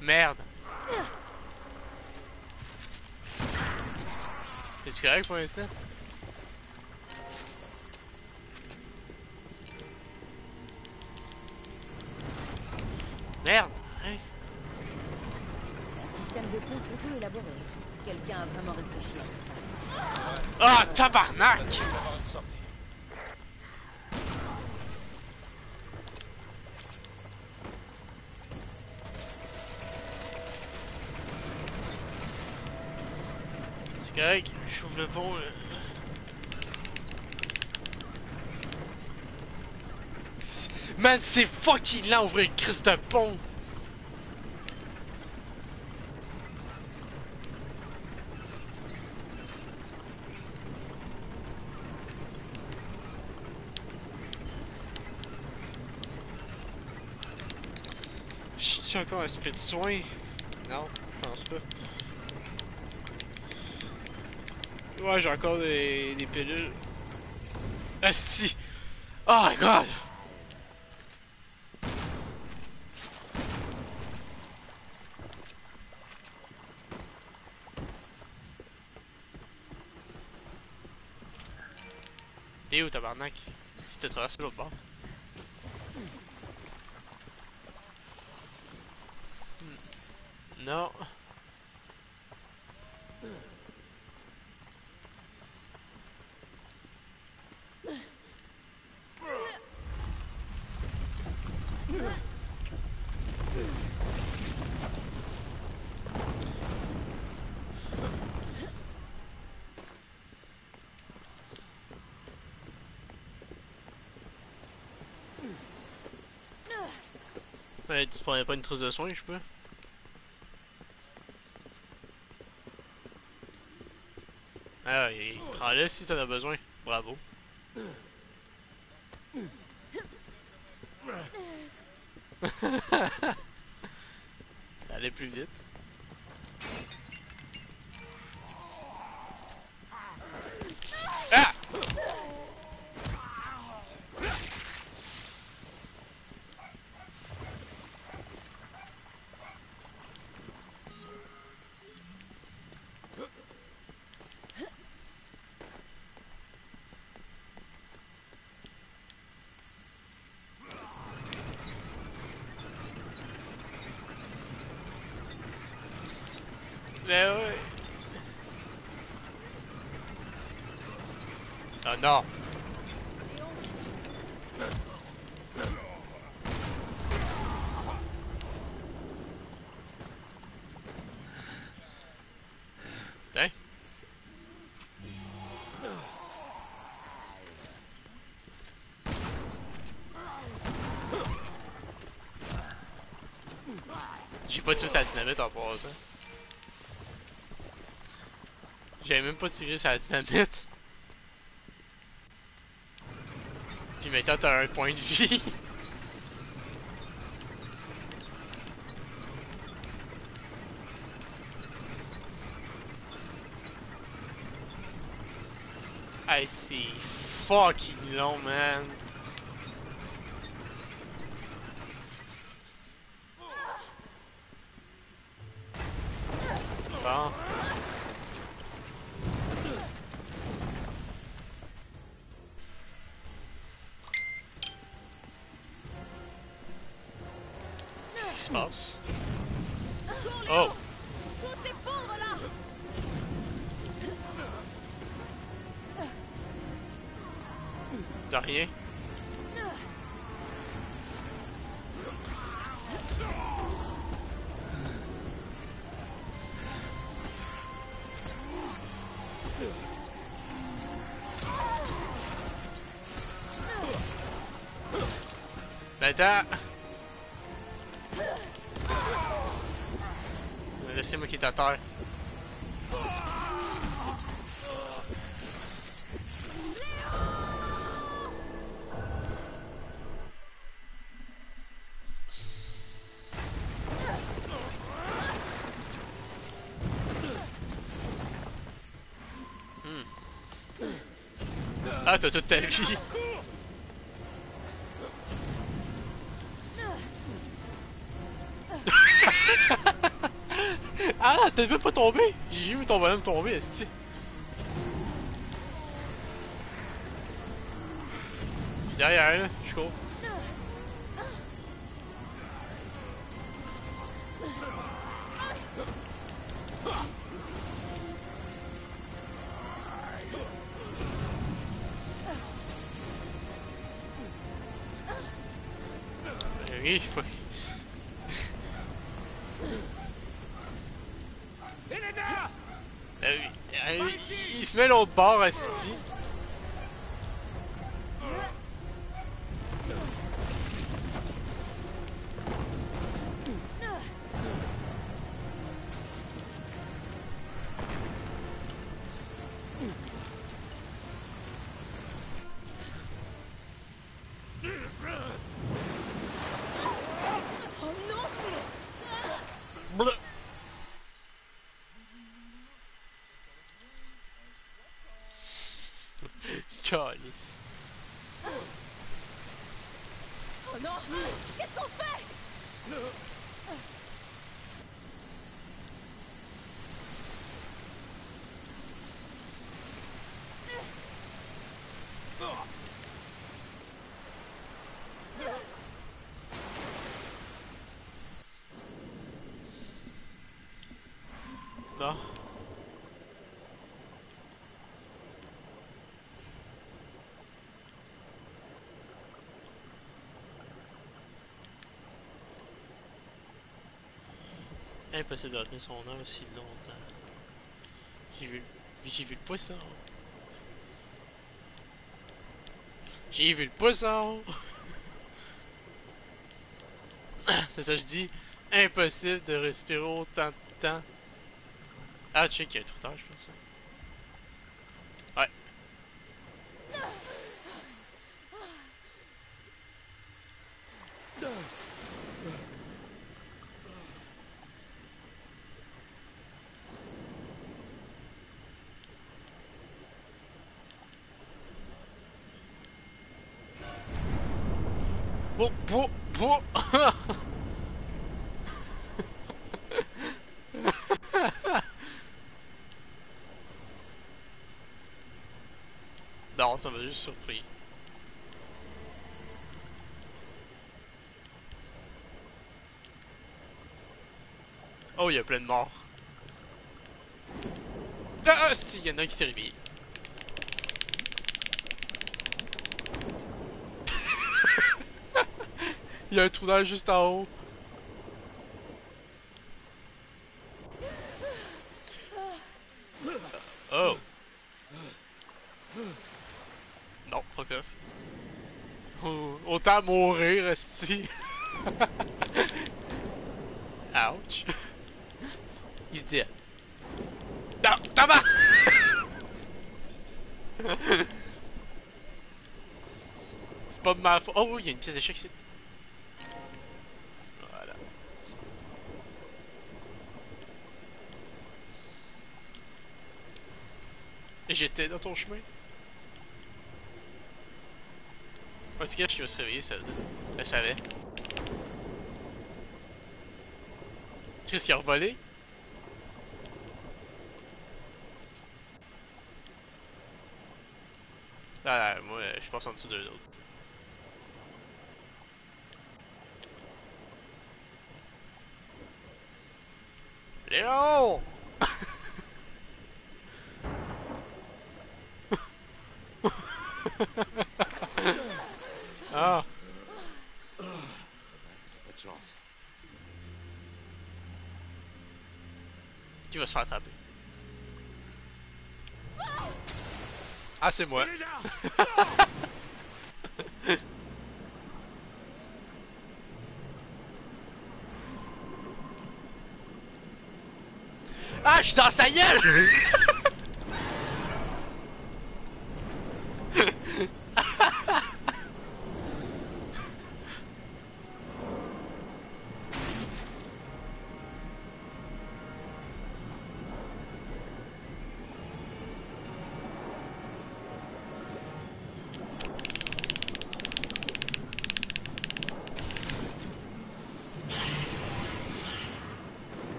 Merde. T'es-tu correct pour l'instant? Merde! Hein? C'est un système de pont plutôt élaboré. Quelqu'un a vraiment réfléchi à tout ça. Ah, tabarnak! D'avoir une sortie. C'est correct, j'ouvre le pont. là. C'est- Man, c'est fucking lent ouvrir le Christ de pont! Suis encore un split de soin? Non, je pense pas. Ouais, j'ai encore des, des pilules. Asti! Oh my god! Où, tabarnak? Si t'as traversé l'autre bord. Hmm. Non. Ouais, tu prenais pas une trousse de soin, je peux? Ah, il prends-le si t'en as besoin. Bravo. Ça allait plus vite. Ah! Mais ouais. Oh non. J'ai pas tué sa dynamite en passant. J'avais même pas tiré la dynamite. Puis maintenant t'as un point de vie. I see. Fucking long, man. Attends! Laissez-moi qui à terre. Hmm. Ah, t'as toute ta vie! Ah, t'as même pas tombé! J'ai vu ton bonhomme tomber, esti. Derrière, là, je cours. Il se Impossible de retenir son nom aussi longtemps. J'ai vu, j'ai vu le poisson. J'ai vu le poisson. C'est ça que je dis. Impossible de respirer autant de temps. Ah, tu sais qu'il y a un trou tard, je pense. Ouais. Bon, bon, bon. non, ça m'a juste surpris. Oh, il y a plein de morts. Ah, si, il y en a un qui s'est réveillé. Il y a un trou d'air juste en haut. Oh. Non, fuck off. Autant mourir, esti. Ouch. He's dead. Non, tabac! C'est pas de ma faute. Oh, il y a une pièce d'échec ici. Voilà. Et j'étais dans ton chemin. Parce que je vais se réveiller celle-là. Je savais. Chris, il a revolé? Ah, moi, euh, je passe en dessous d'eux autres. Léon! Qui va se faire attraper? Ah, c'est moi. Ah, je suis dans sa gueule!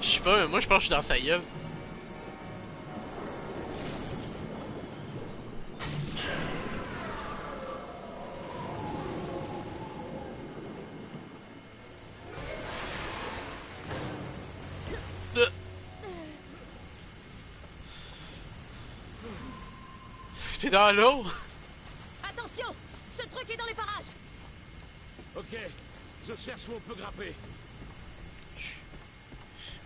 Je sais pas, mais moi je pense que je suis dans sa gueule. De- T'es dans l'eau? Attention Ce truc est dans les parages Ok, je cherche où on peut grimper.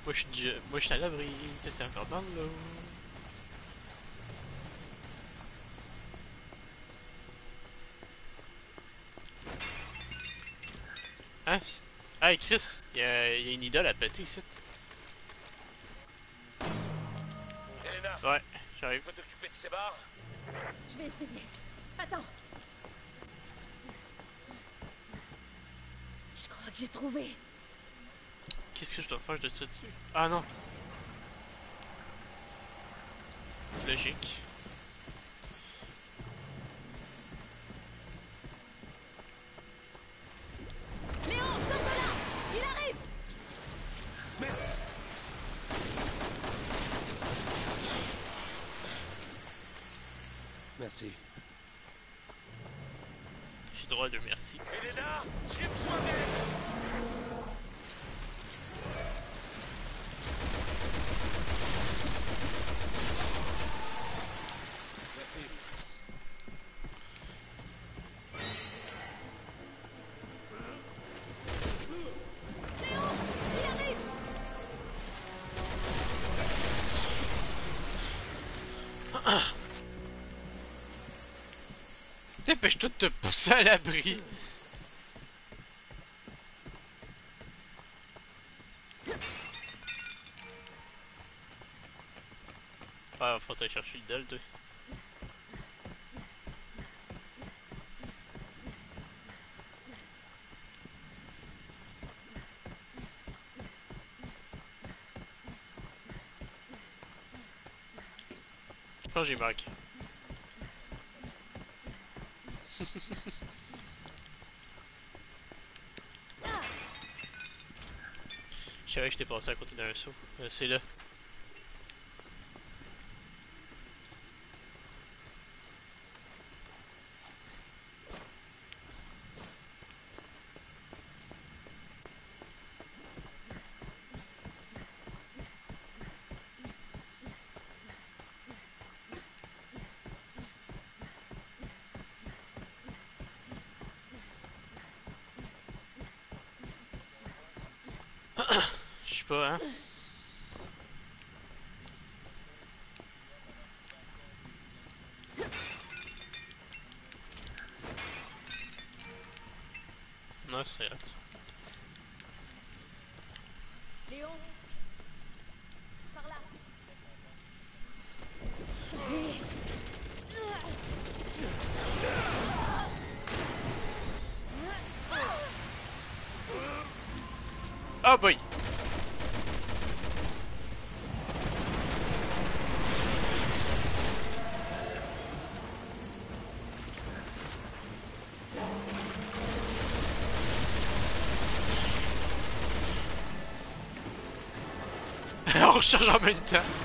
Moi je suis déjà- moi je suis à l'abri, tu sais, c'est encore dans l'eau. Hein? Hey Chris, il y, a y a une idole à péter ici. Elena, Ouais, tu j'arrive. peux t'occuper de ces barres Je vais essayer. Attends. Je crois que j'ai trouvé. Qu'est-ce que je dois faire? Je dois dessus? Ah non. Logique. Dépêche-toi de te pousser à l'abri. Ah, faut aller chercher le dol, toi. Je j'ai. Je savais que j'étais passé à côté d'un saut. Euh, c'est là. Non, c'est hot. Léon Par là Ah boy! On recharge en même temps.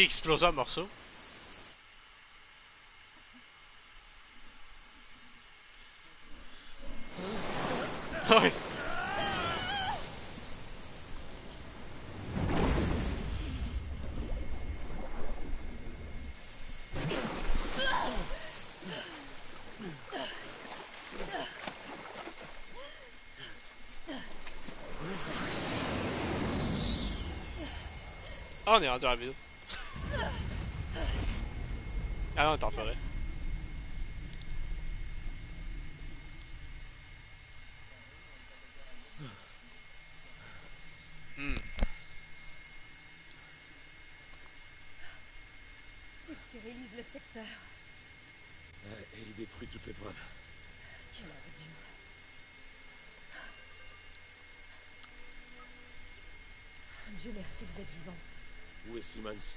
Il explose en morceaux. Ouais. Ah, on est rendu rapide. Ah non, t'en ferais. Hmm. Il stérilise le secteur. Ouais, Et il détruit toutes les preuves. Quelle ordure. Dieu merci, vous êtes vivant. Où est Simmons?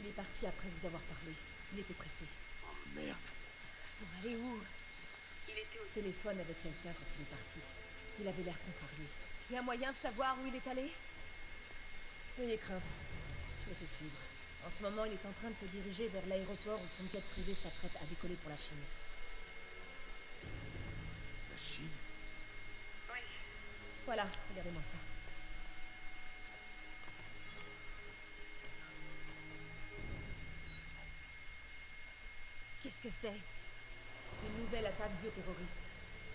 Il est parti après vous avoir parlé. Il était pressé. Oh merde. Pour aller où? Il était au téléphone avec quelqu'un quand il est parti. Il avait l'air contrarié. Il y a moyen de savoir où il est allé? N'ayez crainte. Je l'ai fait suivre. En ce moment, il est en train de se diriger vers l'aéroport où son jet privé s'apprête à décoller pour la Chine. La Chine? Voilà, regardez-moi ça. Qu'est-ce que c'est? Une nouvelle attaque bioterroriste.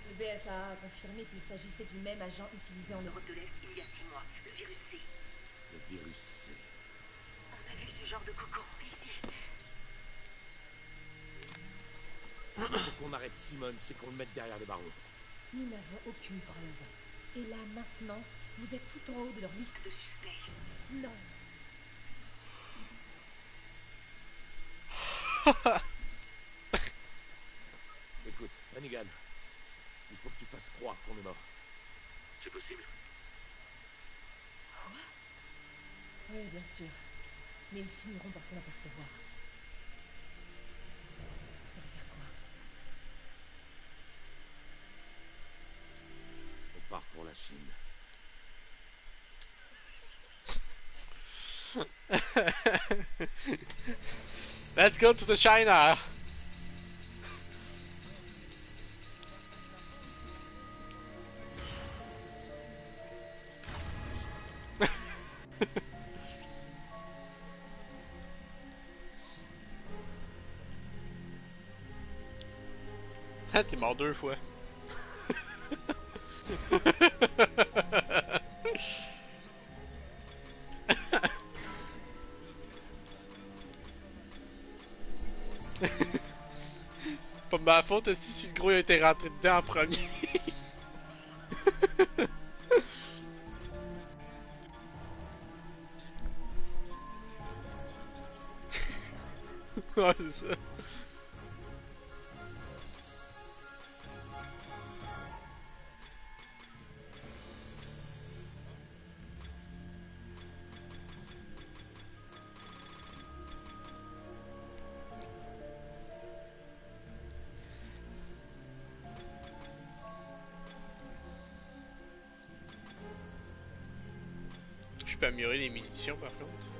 Le BSA a confirmé qu'il s'agissait du même agent utilisé en Europe de l'Est il y a six mois, le virus C. Le virus C. On a vu ce genre de cocon ici. Qu'on arrête Simmons et qu'on le mette derrière les barreaux. Nous n'avons aucune preuve. Et là, maintenant, vous êtes tout en haut de leur liste de suspects. Non. Écoute, Hannigan, il faut que tu fasses croire qu'on est mort. C'est possible Oui, bien sûr. Mais ils finiront par s'en apercevoir. Vous allez faire quoi? On part pour la Chine. Let's go to the China! Ah, t'es mort deux fois. Pas de ma faute si, le gros a rentré dedans premier. ça. Améliorer les munitions par contre.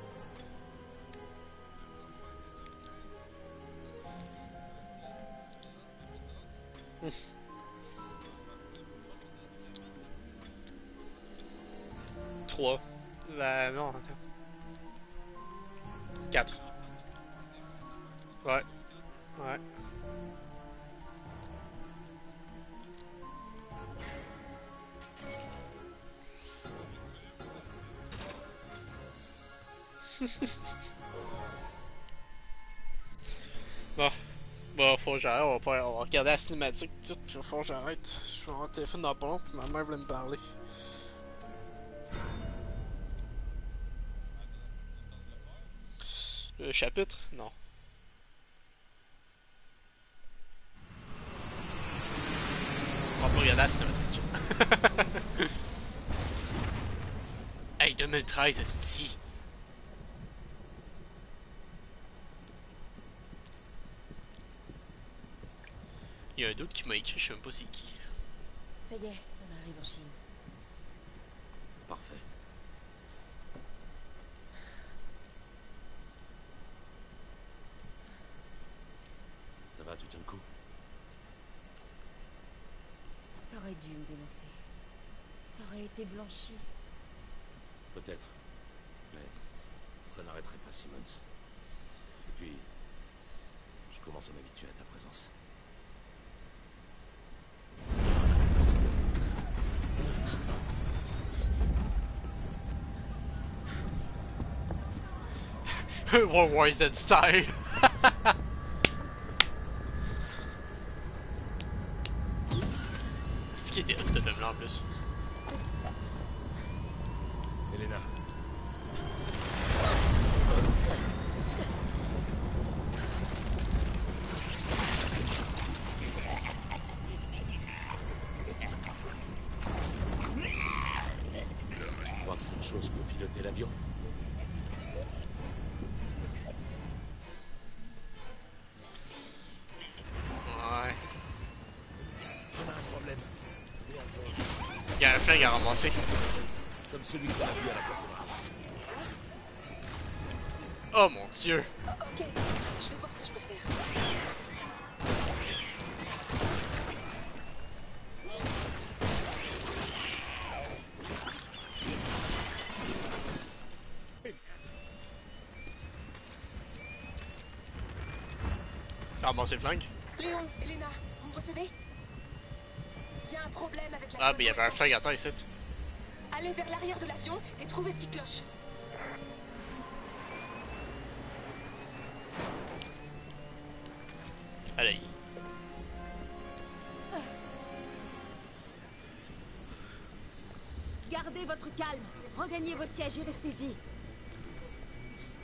bon. Bon, faut que j'arrête, on va, pas, on va regarder la cinématique tout, puis faut que j'arrête. Je vais avoir le téléphone dans le ballon, puis ma mère voulait me parler. Le chapitre? Non. On va pas regarder la cinématique. hey, 2013, esti. Il y a un doute qui m'a écrit, je sais même pas c'est qui. Ça y est, on arrive en Chine. Parfait. Ça va, tu tiens le coup? T'aurais dû me dénoncer. T'aurais été blanchi. Peut-être. Mais ça n'arrêterait pas Simmons. Et puis, je commence à m'habituer à ta présence. War Wars and style. Il y avait un flingue à terre ici. Allez vers l'arrière de l'avion et trouvez ce qui cloche. Allez. Gardez votre calme. Regagnez vos sièges et restez-y.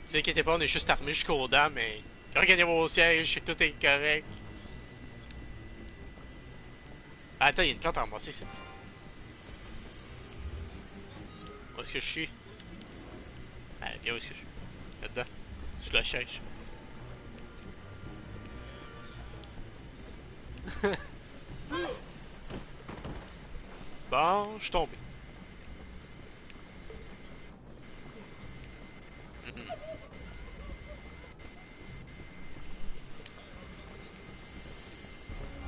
Vous inquiétez pas, on est juste armés jusqu'aux dents, mais regagnez vos sièges, tout est correct. Attends, il y a une plante à ramasser, c'est. Est-ce que je suis? Ah, viens où est-ce que je suis? Là-dedans. Je la cherche. bon, je suis tombé. Mhm.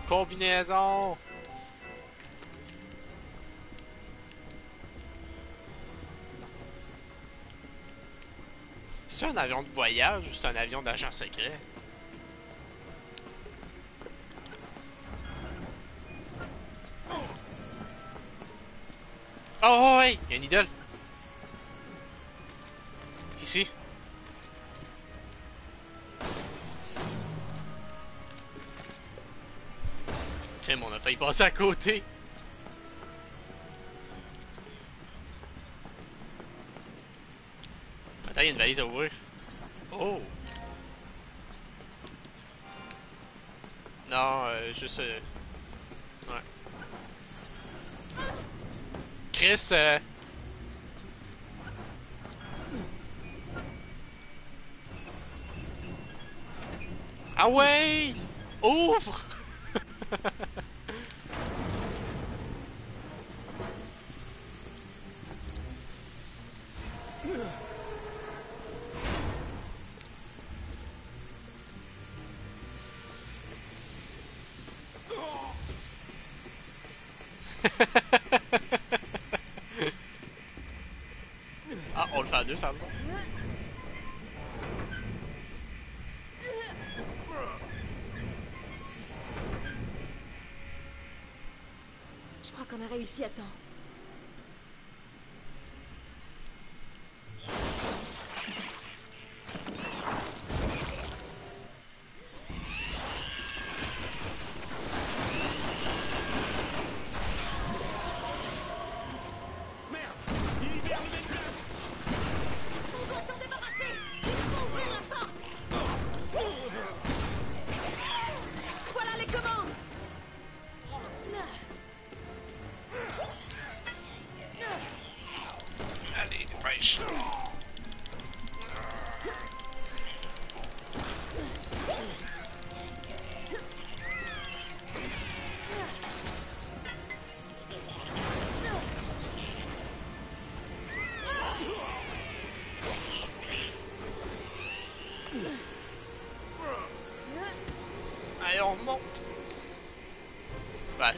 Combinaison! C'est un avion de voyage ou c'est un avion d'agent secret? Oh, oh, hey! Il y a une idole! Ici. Crème, on a failli passer à côté. Attends, il y a une valise à ouvrir. Oh! Non, euh, juste... euh, Ouais. Chris, euh... Ah ouais! Ouvre! réussi à temps.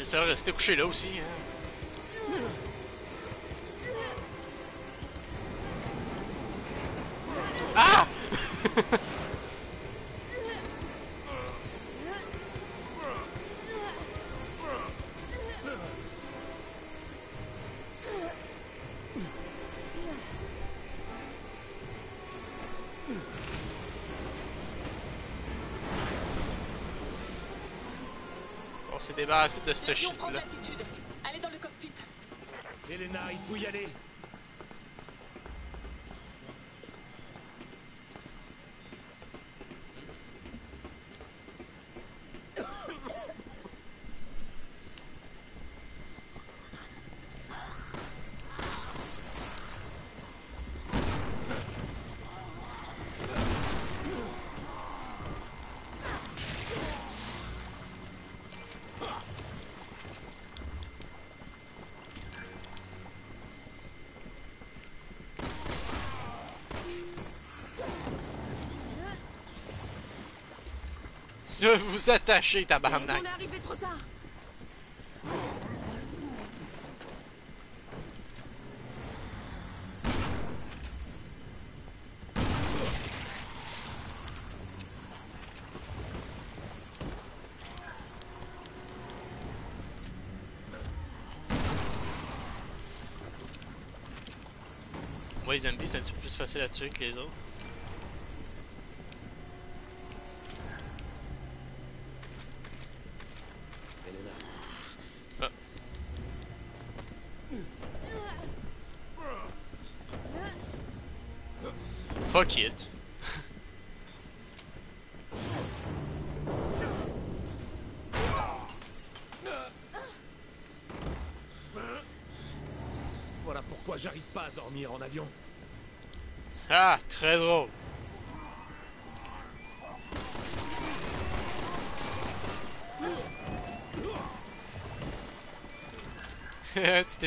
Ça, rester couché là aussi. Hein. Débarrassé de ce L'avion shit là. Allez dans le cockpit. Elena, il faut y aller. De vous attacher, tabarnak. On est arrivé trop tard. Moi, les zombies, c'est un petit peu plus facile à tuer que les autres.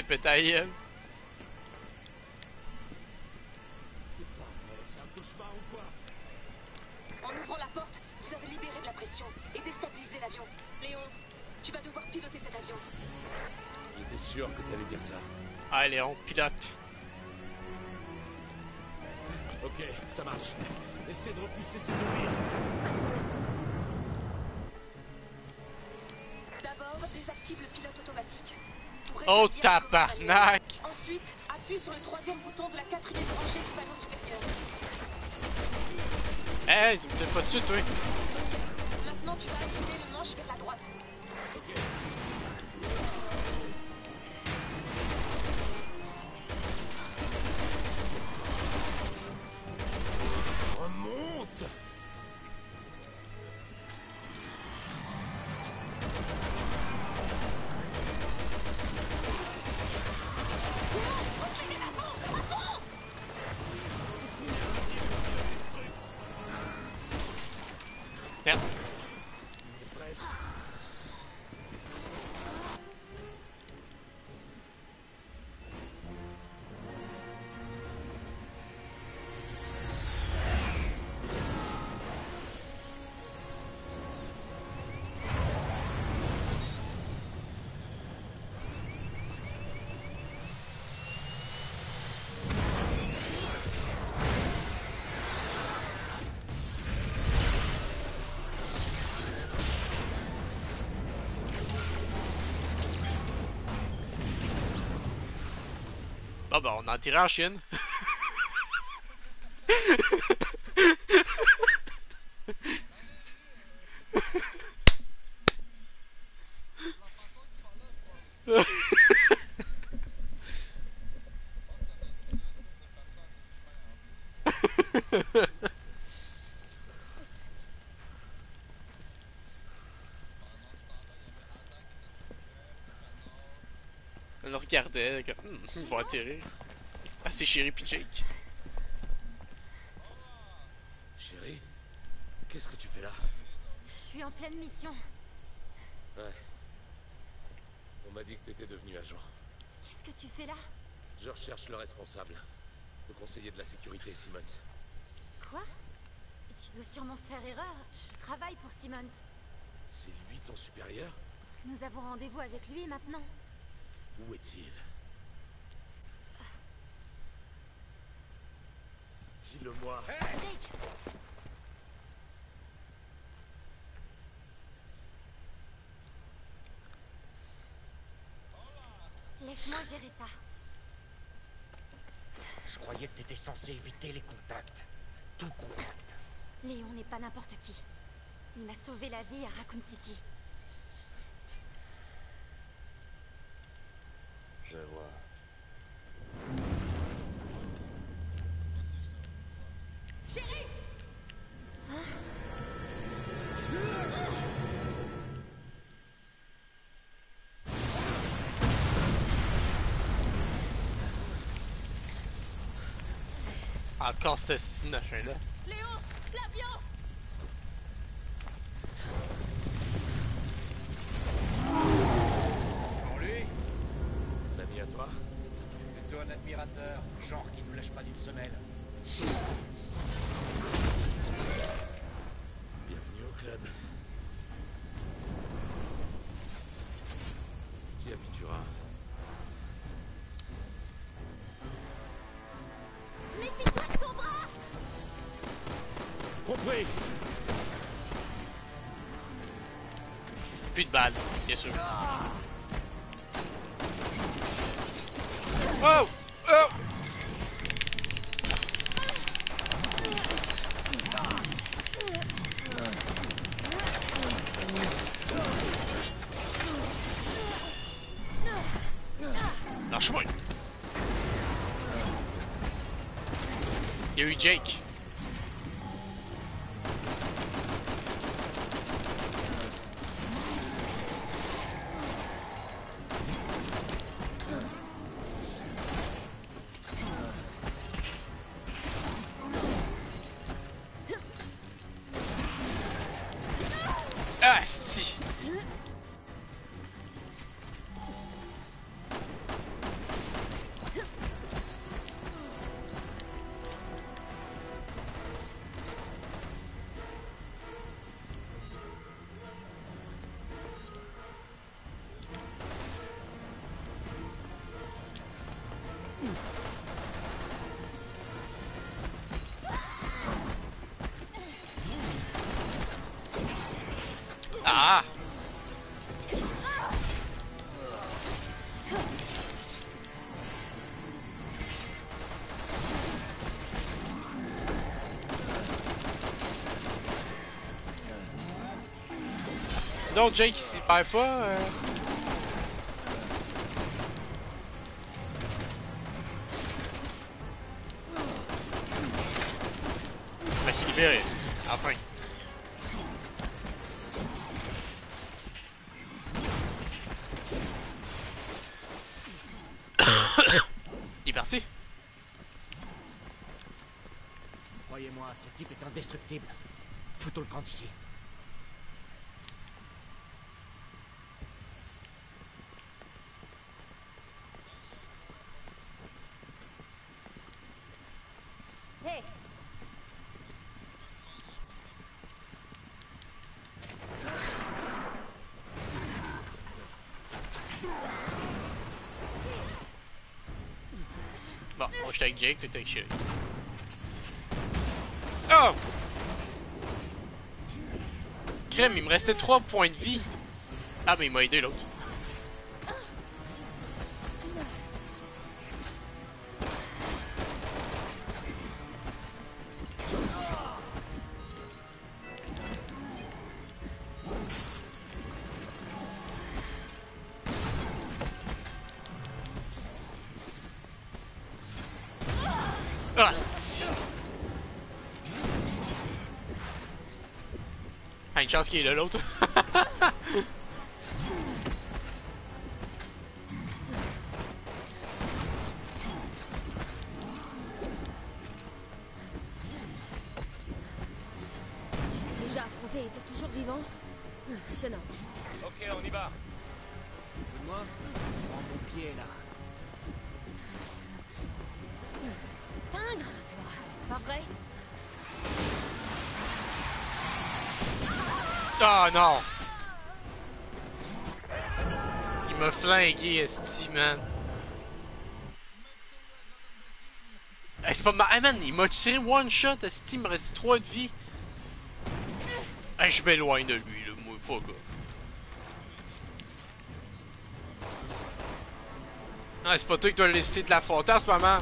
Tu tabarnak. Ensuite, appuie sur le troisième bouton de la quatrième rangée du panneau supérieur. Hey, tu me dis pas dessus, toi. Maintenant, tu vas incliner le On a tiré en Chine. On le regardait, Hum, ils vont atterrir. C'est Chéri pis Jake. Chérie, qu'est-ce que tu fais là? Je suis en pleine mission. Ouais. On m'a dit que t'étais devenu agent. Qu'est-ce que tu fais là? Je recherche le responsable. Le conseiller de la sécurité, Simmons. Quoi? Tu dois sûrement faire erreur. Je travaille pour Simmons. C'est lui ton supérieur? Nous avons rendez-vous avec lui maintenant. Où est-il? Dis-le-moi. Laisse-moi gérer ça. Je croyais que t'étais censé éviter les contacts. Tout contact. Léon n'est pas n'importe qui. Il m'a sauvé la vie à Raccoon City. Je vois. Encore ce machin-là. Léon L'avion Pour lui L'ami à toi Plutôt un admirateur, genre qui ne lâche pas d'une semelle. Plus de balles, bien Non, Jake, s'il perd pas. euh, Ben, s'est libéré, enfin. Il est parti. Croyez-moi, ce type est indestructible. Foutons le camp d'ici. Hé Bon, moi j'étais avec Jake, t'étais avec. Oh! Crème, il me restait 3 points de vie. Ah, mais il m'a aidé l'autre. Chance qu'il est là, l'autre. Ah non! Il m'a flingué, esti, man. Hey, c'est pas mal. Hey, man, il m'a tiré one shot, esti, il me reste 3 de vie. Hey, je m'éloigne de lui, le moi, fuck Ah, c'est pas toi qui dois laisser de la frontière en ce moment.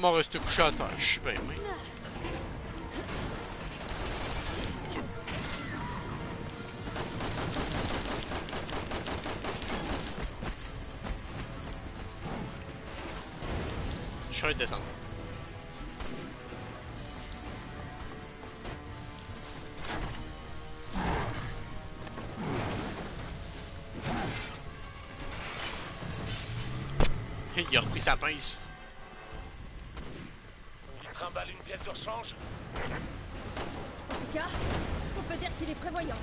M'en rester couché à terre, je suis bien. Je vais descendre. Il a repris sa pince. Pièce de rechange. En tout cas, on peut dire qu'il est prévoyant.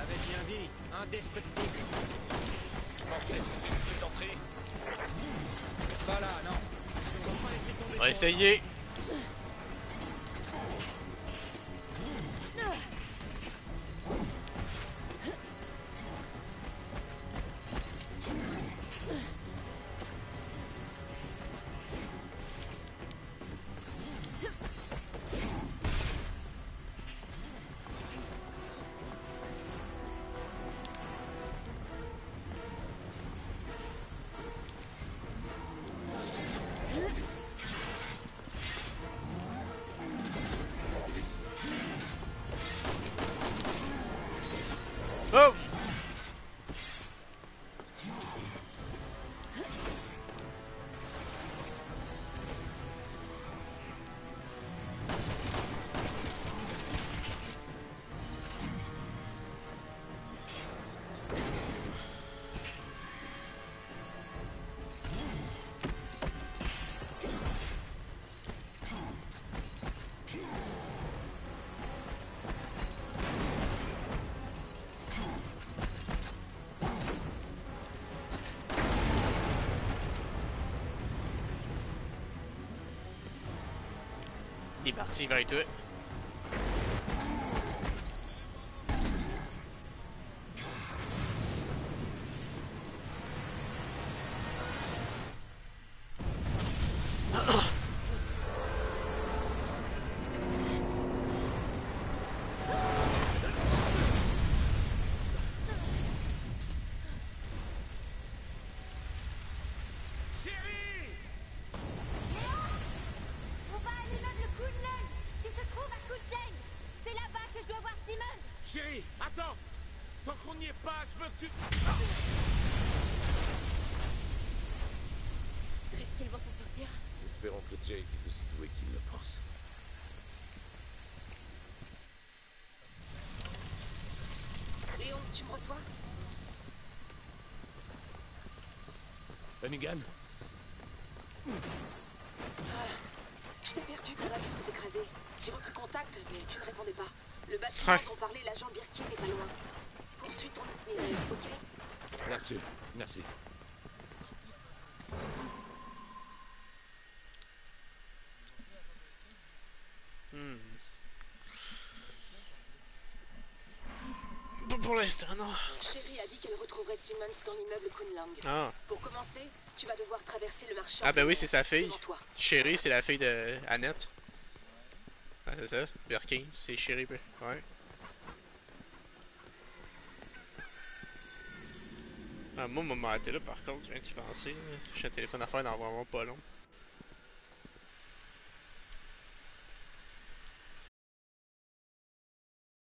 Avait bien dit, indestructible. Je pensais que c'était une plaisanterie. Pas là, non. On va essayer. Parti vers toi. Qu'on n'y est pas, je veux que tu... Est-ce qu'ils vont s'en sortir? Espérons que Jake est aussi doué qu'il le pense. Léon, tu me reçois? Hunnigan Je t'ai perdu quand l'avion s'est écrasé. J'ai repris contact, mais tu ne répondais pas. Le bâtiment Ouais. dont parlait l'agent Birkin n'est pas loin. Merci, merci. Hmm. Bon, pour l'instant, non. Chérie a dit qu'elle retrouverait Simmons dans l'immeuble Kunlang. Ah. Pour commencer, tu vas devoir traverser le marché. Ah, bah ben oui, c'est sa fille. Chérie, c'est la fille de Annette. Ah, c'est ça. Birkin, c'est Chérie. Ouais. Ah, moi, m'a arrêté là par contre, je viens de penser. J'ai un téléphone à faire dans vraiment pas long.